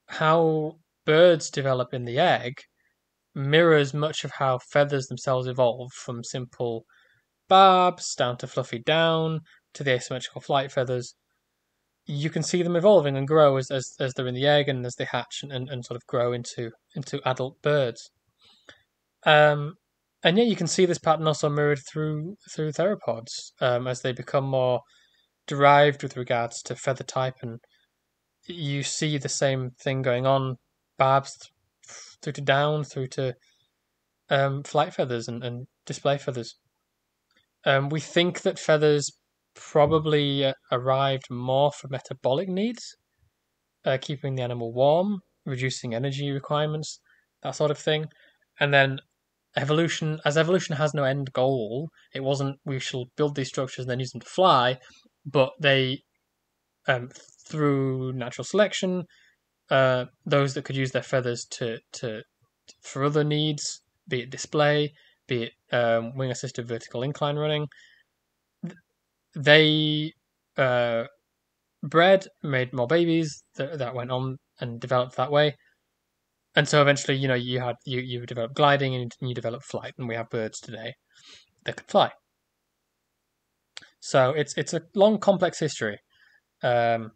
how birds develop in the egg mirrors much of how feathers themselves evolve from simple barbs down to fluffy down to the asymmetrical flight feathers you can see them evolving and grow as, as, as they're in the egg and as they hatch and, and, and sort of grow into into adult birds. Um, and yet you can see this pattern also mirrored through through theropods um, as they become more derived with regards to feather type, and you see the same thing going on, barbs through to down, through to um, flight feathers and, and display feathers. Um, we think that feathers probably uh, arrived more for metabolic needs, uh, keeping the animal warm, reducing energy requirements, that sort of thing. And then evolution, as evolution has no end goal, it wasn't we shall build these structures and then use them to fly, but they, um, through natural selection, uh, those that could use their feathers to to for other needs, be it display, be it um, wing assisted vertical incline running, they uh, bred, made more babies that, that went on and developed that way. And so eventually, you know, you had you you developed gliding and you developed flight, and we have birds today that can fly. So it's it's a long, complex history um,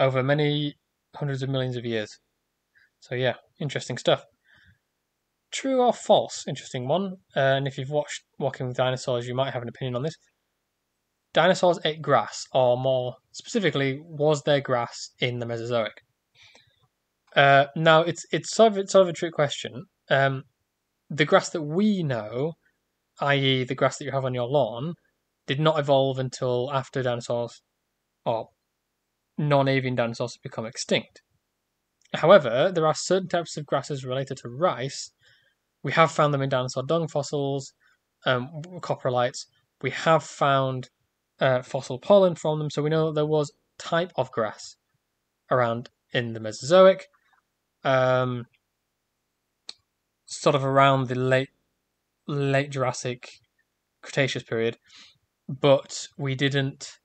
over many hundreds of millions of years. So yeah, interesting stuff. True or false? Interesting one. Uh, and if you've watched Walking with Dinosaurs, you might have an opinion on this dinosaurs ate grass, or more specifically, was there grass in the Mesozoic? Uh, now, it's it's sort of it's sort of a trick question. Um, the grass that we know, i.e., the grass that you have on your lawn, did not evolve until after dinosaurs or non-avian dinosaurs have become extinct. However, there are certain types of grasses related to rice. We have found them in dinosaur dung fossils, um, coprolites. We have found uh, fossil pollen from them, so we know there was type of grass around in the Mesozoic, um, sort of around the late late Jurassic Cretaceous period, but we didn't.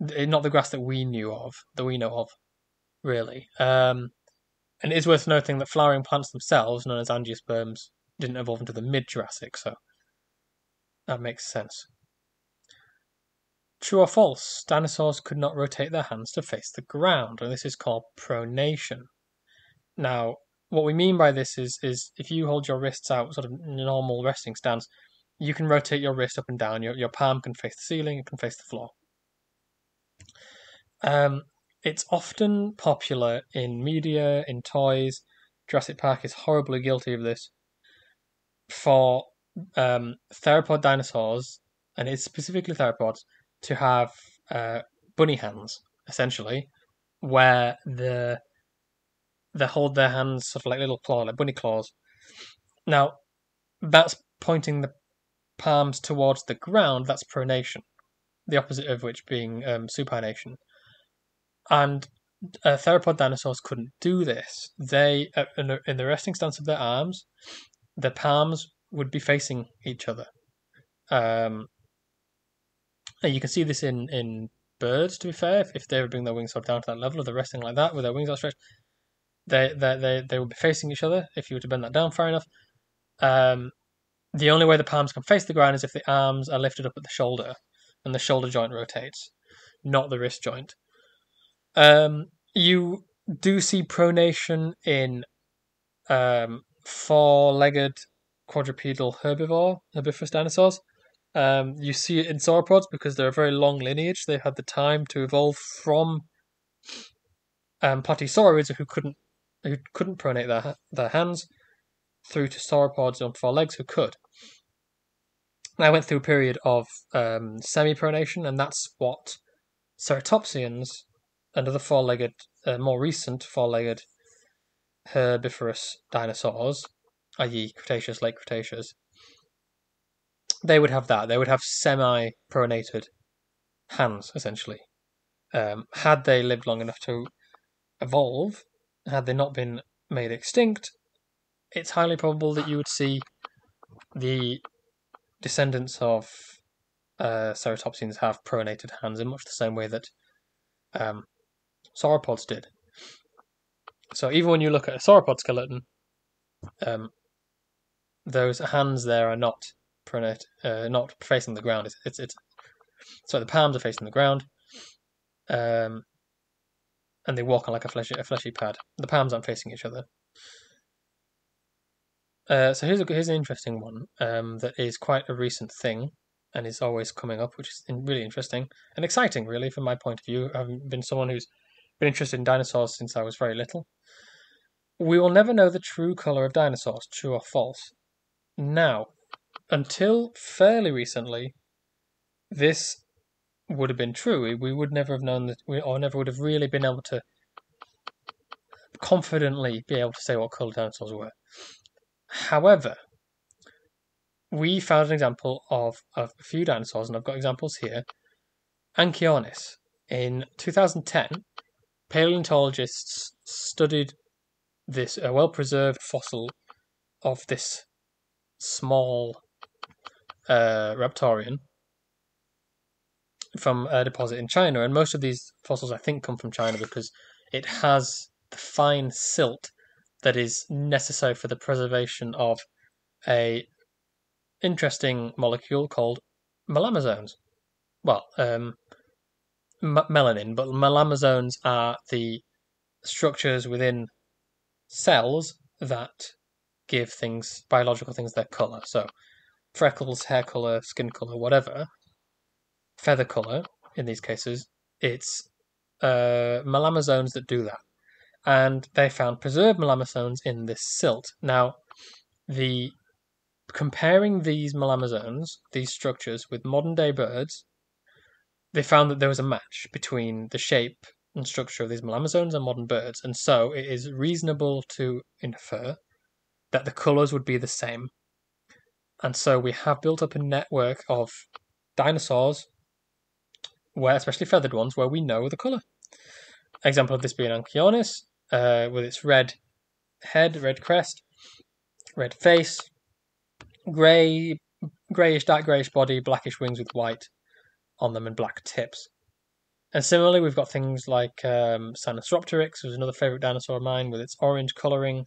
Not the grass that we knew of, that we know of, really. Um, and it is worth noting that flowering plants themselves, known as angiosperms, didn't evolve into the mid Jurassic, so that makes sense. True or false? Dinosaurs could not rotate their hands to face the ground, and this is called pronation. Now, what we mean by this is is if you hold your wrists out, sort of normal resting stance, you can rotate your wrist up and down. Your your palm can face the ceiling, it can face the floor. Um, it's often popular in media, in toys. Jurassic Park is horribly guilty of this. For um, theropod dinosaurs, and it's specifically theropods, to have uh, bunny hands, essentially, where the they hold their hands sort of like little claw, like bunny claws. Now, that's pointing the palms towards the ground. That's pronation, the opposite of which being um, supination. And uh, theropod dinosaurs couldn't do this. They, uh, in, the, in the resting stance of their arms, their palms would be facing each other. Um, you can see this in, in birds, to be fair, if, if they would bring their wings sort of down to that level, or they're resting like that with their wings outstretched, they, they, they, they would be facing each other if you were to bend that down far enough. Um, the only way the palms can face the ground is if the arms are lifted up at the shoulder and the shoulder joint rotates, not the wrist joint. Um, you do see pronation in um, four-legged quadrupedal herbivore, herbivorous dinosaurs. Um, you see it in sauropods because they're a very long lineage. They had the time to evolve from um, platysauroids who couldn't who couldn't pronate their their hands through to sauropods on four legs who could. I went through a period of um, semi-pronation, and that's what ceratopsians and other four-legged, uh, more recent four-legged herbivorous dinosaurs, i.e., Cretaceous, late Cretaceous, they would have that. They would have semi-pronated hands, essentially. Um, had they lived long enough to evolve, had they not been made extinct, it's highly probable that you would see the descendants of uh, ceratopsians have pronated hands in much the same way that um, sauropods did. So even when you look at a sauropod skeleton, um, those hands there are not pronate, uh, not facing the ground. It's, it's, it's so the palms are facing the ground, um, and they walk on like a fleshy a fleshy pad. The palms aren't facing each other. Uh, so here's a, here's an interesting one um, that is quite a recent thing and is always coming up, which is really interesting and exciting, really, from my point of view. I've been someone who's been interested in dinosaurs since I was very little. We will never know the true color of dinosaurs, true or false. Now, until fairly recently, this would have been true. We would never have known that, we, or never would have really been able to confidently be able to say what color dinosaurs were. However, we found an example of, of a few dinosaurs, and I've got examples here. Anchiornis. In 2010, paleontologists studied this a well preserved fossil of this small uh, Raptorian from a deposit in China. And most of these fossils, I think, come from China because it has the fine silt that is necessary for the preservation of a interesting molecule called melanosomes. Well, um, m- melanin, but melanosomes are the structures within cells that give things, biological things, their color. So, freckles, hair color, skin color, whatever, feather color, in these cases, it's uh, melanosomes that do that and they found preserved melanosomes in this silt. Now, the comparing these melanosomes, these structures, with modern day birds, they found that there was a match between the shape and structure of these melanosomes and modern birds, and so it is reasonable to infer that the colours would be the same. And so we have built up a network of dinosaurs, where especially feathered ones, where we know the colour. Example of this being Anchiornis, uh, with its red head, red crest, red face, grey, greyish, dark greyish body, blackish wings with white on them and black tips. And similarly, we've got things like um, Sinosauropteryx, which is another favourite dinosaur of mine, with its orange colouring,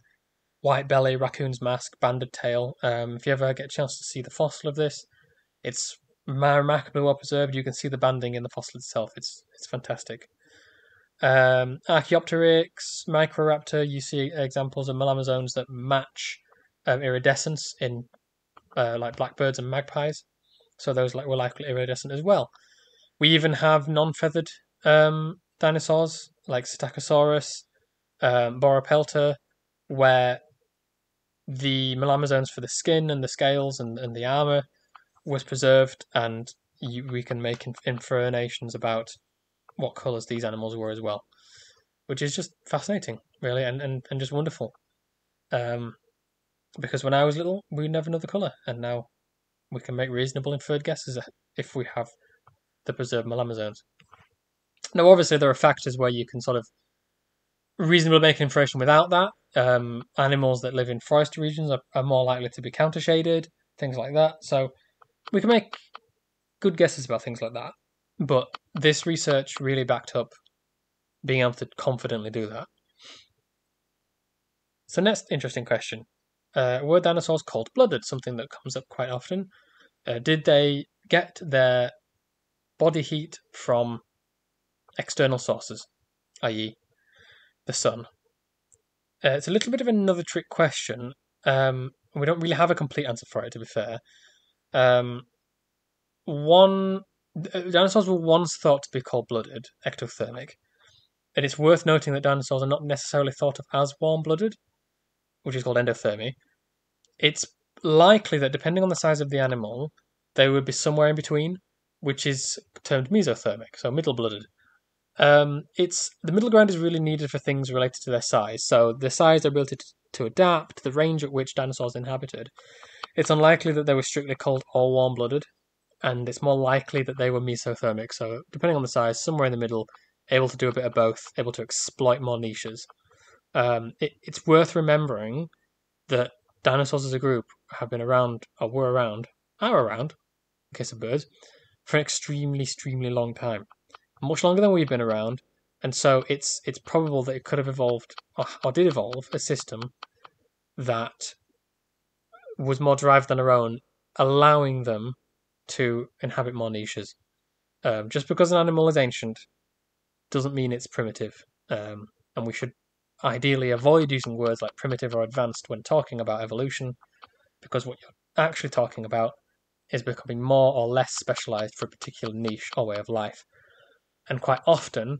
white belly, raccoon's mask, banded tail. Um, if you ever get a chance to see the fossil of this, it's remarkably well preserved. You can see the banding in the fossil itself. It's it's fantastic. Um, Archaeopteryx, Microraptor, you see examples of melanosomes that match um, iridescence in uh, like blackbirds and magpies. So those like were likely iridescent as well. We even have non-feathered um, dinosaurs like Psittacosaurus, um, Borealopelta, where the melanosomes for the skin and the scales and, and the armor was preserved, and you, we can make inf- infernations about what colours these animals were as well. which is just fascinating, really, and, and, and just wonderful. Um, because when I was little, we never know the colour, and now we can make reasonable inferred guesses if we have the preserved melanosomes. Now, obviously, there are factors where you can sort of reasonably make information without that. Um, animals that live in forest regions are, are more likely to be countershaded, things like that. So we can make good guesses about things like that. But this research really backed up being able to confidently do that. So, next interesting question uh, Were dinosaurs cold blooded? Something that comes up quite often. Uh, did they get their body heat from external sources, i.e., the sun? Uh, it's a little bit of another trick question. Um, we don't really have a complete answer for it, to be fair. Um, one uh, dinosaurs were once thought to be cold-blooded, ectothermic, and it's worth noting that dinosaurs are not necessarily thought of as warm-blooded, which is called endothermy. It's likely that depending on the size of the animal, they would be somewhere in between, which is termed mesothermic, so middle-blooded. Um, it's the middle ground is really needed for things related to their size. So the size, their ability to, to adapt, the range at which dinosaurs inhabited. It's unlikely that they were strictly cold or warm-blooded, and it's more likely that they were mesothermic. So depending on the size, somewhere in the middle, able to do a bit of both, able to exploit more niches. Um, it, it's worth remembering that dinosaurs as a group have been around, or were around, are around, in case of birds, for an extremely, extremely long time much longer than we've been around, and so it's it's probable that it could have evolved or, or did evolve a system that was more derived than our own, allowing them to inhabit more niches. Um, just because an animal is ancient doesn't mean it's primitive, um, and we should ideally avoid using words like primitive or advanced when talking about evolution, because what you're actually talking about is becoming more or less specialized for a particular niche or way of life. And quite often,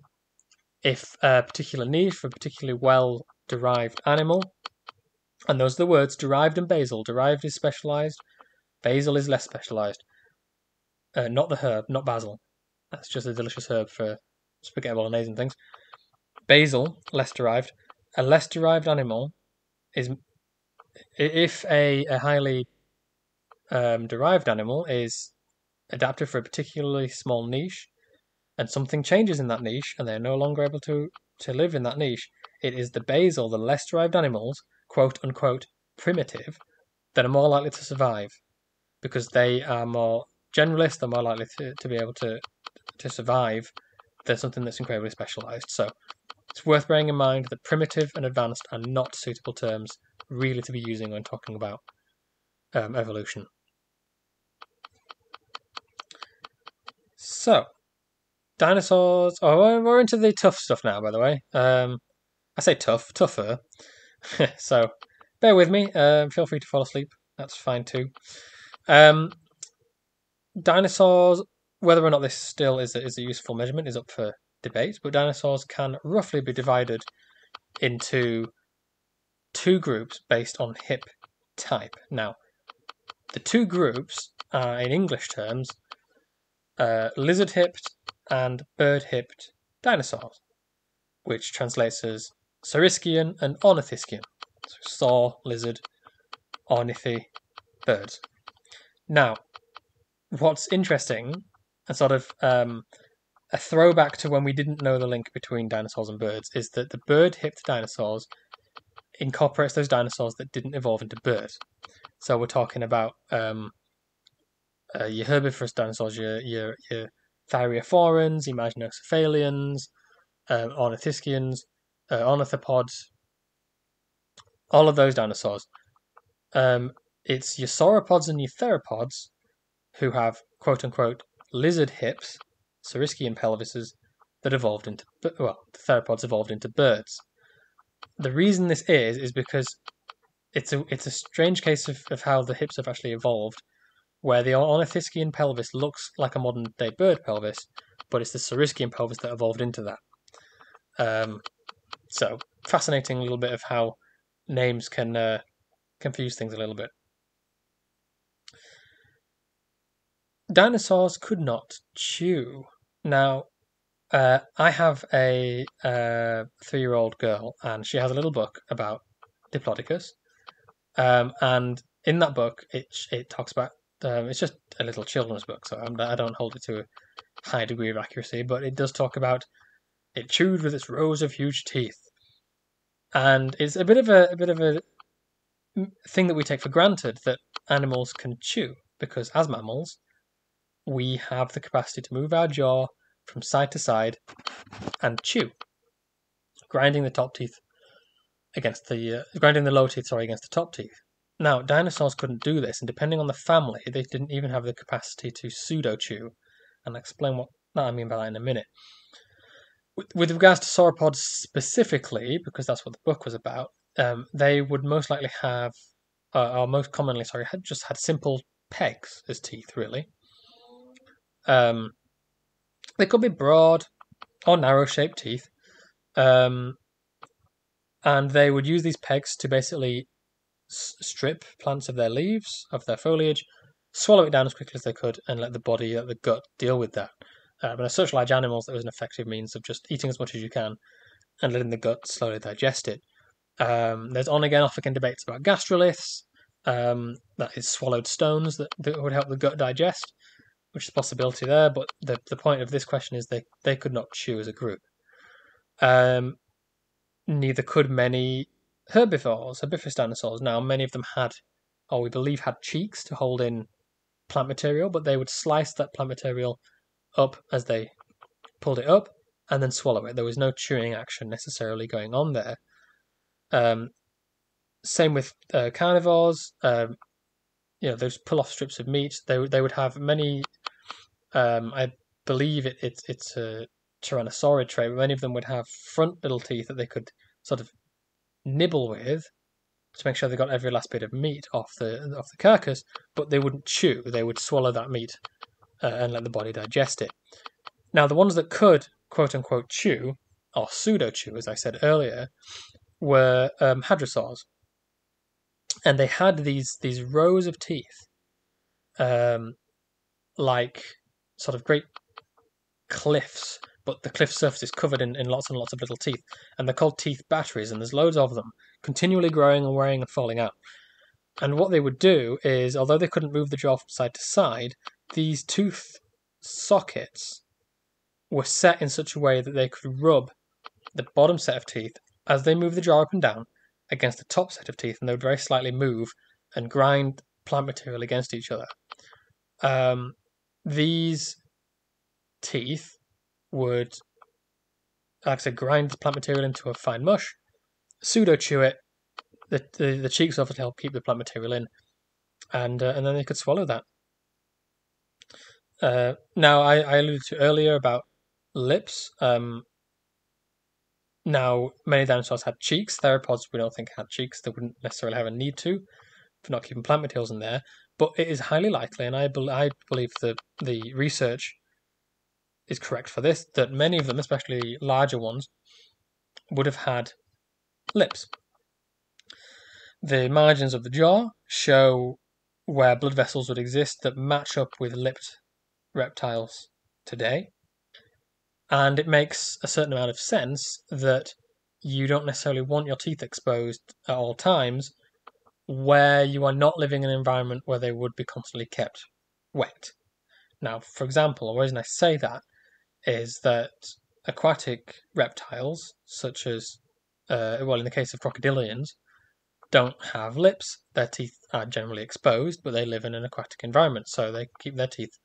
if a particular niche for a particularly well derived animal, and those are the words derived and basal. Derived is specialized, basal is less specialized. Uh, not the herb, not basil. That's just a delicious herb for spaghetti bolognese and things. Basil, less derived. A less derived animal is if a, a highly um, derived animal is adapted for a particularly small niche, and something changes in that niche and they're no longer able to, to live in that niche, it is the basal, the less derived animals, quote unquote, primitive, that are more likely to survive because they are more generalist, they're more likely to, to be able to, to survive than something that's incredibly specialized. So it's worth bearing in mind that primitive and advanced are not suitable terms really to be using when talking about um, evolution. So, dinosaurs. Oh, we're into the tough stuff now, by the way. Um, I say tough, tougher. <laughs> so bear with me. Um, feel free to fall asleep. That's fine too. Um, dinosaurs. Whether or not this still is a, is a useful measurement is up for debate, but dinosaurs can roughly be divided into two groups based on hip type. Now, the two groups are in English terms uh, lizard hipped and bird-hipped dinosaurs, which translates as Saurischian and Ornithischian. So saw, lizard, ornithy, birds. Now, what's interesting, and sort of um, a throwback to when we didn't know the link between dinosaurs and birds, is that the bird-hipped dinosaurs incorporates those dinosaurs that didn't evolve into birds. So we're talking about um, uh, your herbivorous dinosaurs, your your your Thyreophorans, Marginocephalians, um, Ornithischians, uh, Ornithopods, all of those dinosaurs. Um, it's your sauropods and your theropods who have quote unquote lizard hips, Saurischian pelvises, that evolved into, well, the theropods evolved into birds. The reason this is, is because it's a, it's a strange case of, of how the hips have actually evolved where the Ornithischian pelvis looks like a modern day bird pelvis, but it's the Saurischian pelvis that evolved into that. Um, so fascinating a little bit of how names can uh, confuse things a little bit. Dinosaurs could not chew. Now, uh, I have a uh, three-year-old girl, and she has a little book about Diplodocus. Um, and in that book, it it talks about um, it's just a little children's book, so I'm, I do not hold it to a high degree of accuracy, but it does talk about it chewed with its rows of huge teeth, and it's a bit of a, a bit of a thing that we take for granted that animals can chew because as mammals, we have the capacity to move our jaw from side to side and chew, grinding the top teeth against the uh, grinding the lower teeth, sorry, against the top teeth. Now, dinosaurs couldn't do this, and depending on the family, they didn't even have the capacity to pseudo chew. And I'll explain what I mean by that in a minute. With, with regards to sauropods specifically, because that's what the book was about, um, they would most likely have, uh, or most commonly, sorry, had just had simple pegs as teeth, really. Um, they could be broad or narrow shaped teeth. Um, and they would use these pegs to basically strip plants of their leaves, of their foliage, swallow it down as quickly as they could, and let the body, let the gut deal with that. Uh, but as such large animals, that was an effective means of just eating as much as you can and letting the gut slowly digest it. Um, there's on again, off again debates about gastroliths, um, that is swallowed stones that, that would help the gut digest, which is a possibility there. But the, the point of this question is they, they could not chew as a group. Um, neither could many herbivores, herbivorous dinosaurs. Now, many of them had, or we believe had cheeks to hold in plant material, but they would slice that plant material up as they pulled it up and then swallow it. There was no chewing action necessarily going on there. Um, same with uh, carnivores. Um, you know, those pull off strips of meat. They they would have many. Um, I believe it, it it's a tyrannosaurid trait, but many of them would have front little teeth that they could sort of nibble with to make sure they got every last bit of meat off the off the carcass, but they wouldn't chew. They would swallow that meat uh, and let the body digest it. Now, the ones that could quote unquote chew or pseudo chew, as I said earlier, were um, hadrosaurs, and they had these these rows of teeth, um, like sort of great cliffs but the cliff surface is covered in, in lots and lots of little teeth. And they're called teeth batteries, and there's loads of them, continually growing and wearing and falling out. And what they would do is, although they couldn't move the jaw from side to side, these tooth sockets were set in such a way that they could rub the bottom set of teeth as they move the jaw up and down against the top set of teeth, and they would very slightly move and grind plant material against each other. Um, these teeth would, like I said, grind the plant material into a fine mush, pseudo chew it. The, the, the cheeks offer to help keep the plant material in, and uh, and then they could swallow that. Uh, now, I, I alluded to earlier about lips. Um, now, many dinosaurs had cheeks. Theropods, we don't think had cheeks. They wouldn't necessarily have a need to for not keeping plant materials in there. But it is highly likely, and I, be- I believe the the research is correct for this that many of them, especially larger ones, would have had lips. The margins of the jaw show where blood vessels would exist that match up with lipped reptiles today. And it makes a certain amount of sense that you don't necessarily want your teeth exposed at all times where you are not living in an environment where they would be constantly kept wet. Now, for example, the reason I say that is that aquatic reptiles, such as, uh, well, in the case of crocodilians, don't have lips. Their teeth are generally exposed, but they live in an aquatic environment, so they keep their teeth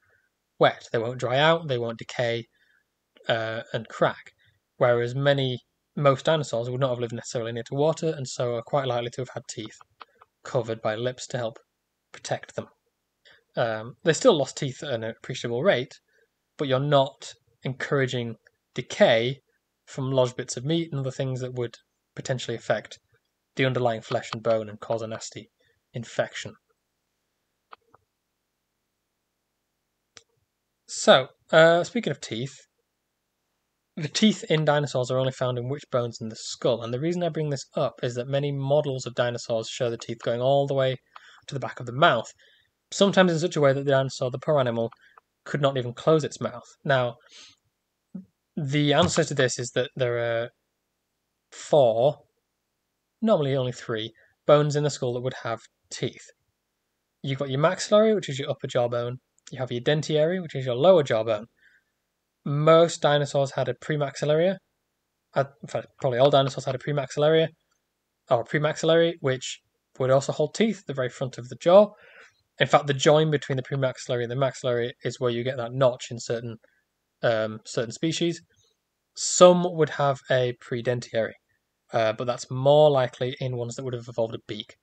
wet. They won't dry out, they won't decay uh, and crack. Whereas many, most dinosaurs would not have lived necessarily near to water, and so are quite likely to have had teeth covered by lips to help protect them. Um, they still lost teeth at an appreciable rate, but you're not encouraging decay from lodged bits of meat and other things that would potentially affect the underlying flesh and bone and cause a nasty infection. So, uh, speaking of teeth, the teeth in dinosaurs are only found in which bones in the skull, and the reason I bring this up is that many models of dinosaurs show the teeth going all the way to the back of the mouth, sometimes in such a way that the dinosaur, the poor animal, could not even close its mouth. Now, the answer to this is that there are four, normally only three, bones in the skull that would have teeth. You've got your maxillary, which is your upper jawbone. You have your dentiary, which is your lower jawbone. Most dinosaurs had a premaxillaria. Uh, in fact, probably all dinosaurs had a premaxillaria, or premaxillary, which would also hold teeth, the very front of the jaw. In fact, the join between the premaxillary and the maxillary is where you get that notch in certain um, certain species. Some would have a predentiary, uh, but that's more likely in ones that would have evolved a beak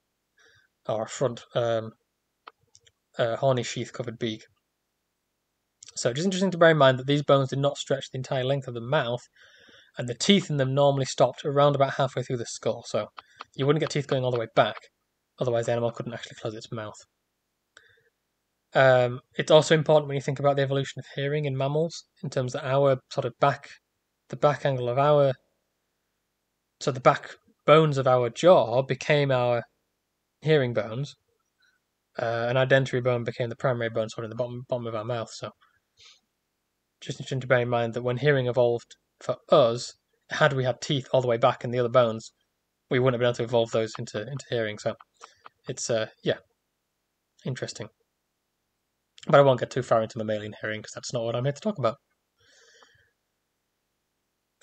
or a front um, uh, horny sheath covered beak. So it's interesting to bear in mind that these bones did not stretch the entire length of the mouth, and the teeth in them normally stopped around about halfway through the skull. So you wouldn't get teeth going all the way back, otherwise the animal couldn't actually close its mouth. Um, it's also important when you think about the evolution of hearing in mammals, in terms that our sort of back, the back angle of our, so the back bones of our jaw became our hearing bones, uh, and our dentary bone became the primary bone, sort of in the bottom bottom of our mouth. So, just interesting to bear in mind that when hearing evolved for us, had we had teeth all the way back in the other bones, we wouldn't have been able to evolve those into into hearing. So, it's uh, yeah, interesting. But I won't get too far into mammalian hearing because that's not what I'm here to talk about.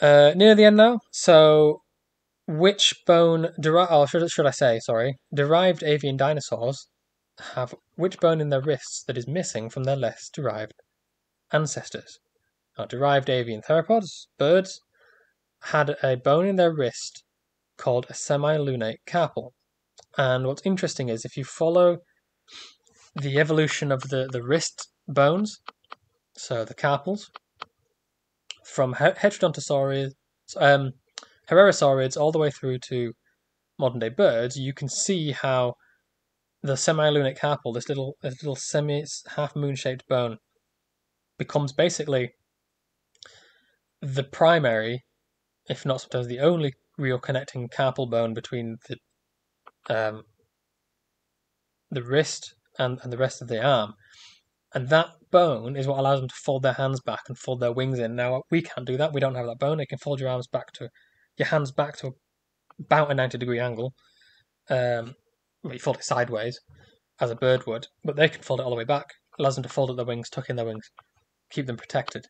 Uh, near the end now. So, which bone derived? Oh, should should I say? Sorry, derived avian dinosaurs have which bone in their wrists that is missing from their less derived ancestors? Now, derived avian theropods, birds, had a bone in their wrist called a semilunate carpal. And what's interesting is if you follow the evolution of the, the wrist bones, so the carpals, from Heterodontosaurids, um, Herrerasaurids, all the way through to modern day birds, you can see how the semilunate carpal, this little this little semi half moon shaped bone, becomes basically the primary, if not sometimes the only real connecting carpal bone between the um, the wrist and, and the rest of the arm. And that bone is what allows them to fold their hands back and fold their wings in. Now we can't do that. We don't have that bone. It can fold your arms back to your hands back to about a ninety degree angle. Um, you fold it sideways as a bird would, but they can fold it all the way back. Allows them to fold up their wings, tuck in their wings, keep them protected.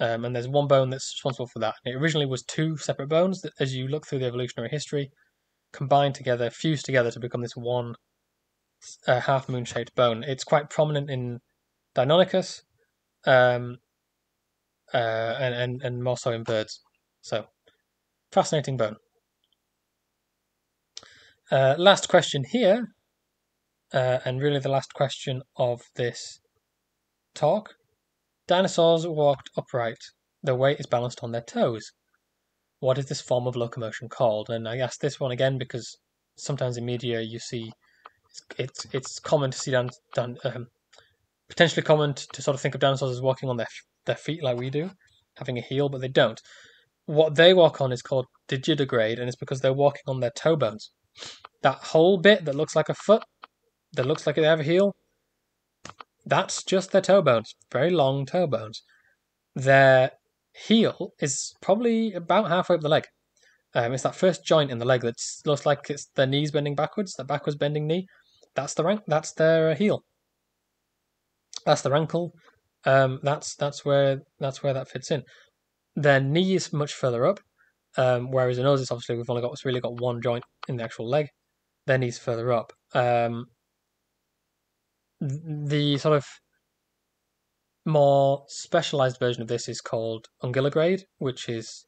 Um, and there's one bone that's responsible for that. It originally was two separate bones that, as you look through the evolutionary history, combined together, fused together to become this one uh, half moon shaped bone. It's quite prominent in Deinonychus, um, uh, and, and and more so in birds. So fascinating bone. Uh, last question here, uh, and really the last question of this talk. Dinosaurs walked upright. Their weight is balanced on their toes. What is this form of locomotion called? And I ask this one again because sometimes in media you see it's it's common to see down, down um, potentially common to, to sort of think of dinosaurs as walking on their their feet like we do, having a heel, but they don't. What they walk on is called digitigrade, and it's because they're walking on their toe bones. That whole bit that looks like a foot, that looks like they have a heel, that's just their toe bones, very long toe bones. Their heel is probably about halfway up the leg. Um, it's that first joint in the leg that looks like it's their knees bending backwards, that backwards bending knee. That's the rank. That's their uh, heel. That's their ankle. Um, that's that's where that's where that fits in. Their knee is much further up, um, whereas in us, it's obviously we've only got it's really got one joint in the actual leg. Their knees further up. Um, the sort of more specialized version of this is called unguligrade, which is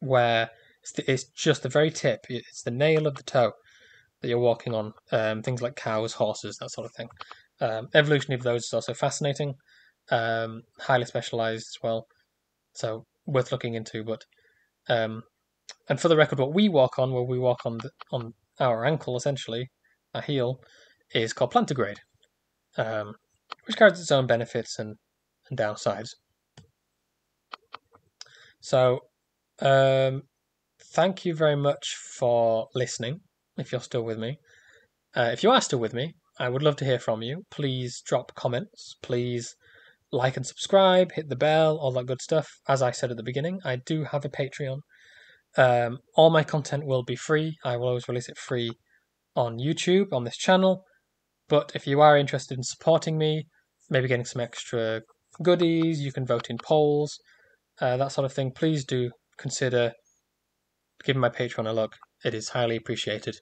where it's, the, it's just the very tip. It's the nail of the toe that you're walking on. Um, things like cows, horses, that sort of thing. Um, evolution of those is also fascinating, um, highly specialized as well. So worth looking into. But um, and for the record, what we walk on, where we walk on the, on our ankle essentially, our heel, is called plantigrade, um, which carries its own benefits and, and downsides. So, um, thank you very much for listening if you're still with me. Uh, if you are still with me, I would love to hear from you. Please drop comments. Please like and subscribe, hit the bell, all that good stuff. As I said at the beginning, I do have a Patreon. Um, all my content will be free. I will always release it free on YouTube on this channel. But if you are interested in supporting me, maybe getting some extra goodies, you can vote in polls, uh, that sort of thing. Please do consider giving my Patreon a look. It is highly appreciated.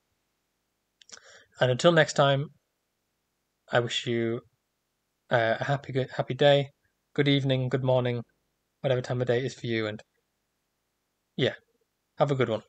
And until next time, I wish you uh, a happy good happy day, good evening, good morning, whatever time of day it is for you, and yeah, have a good one.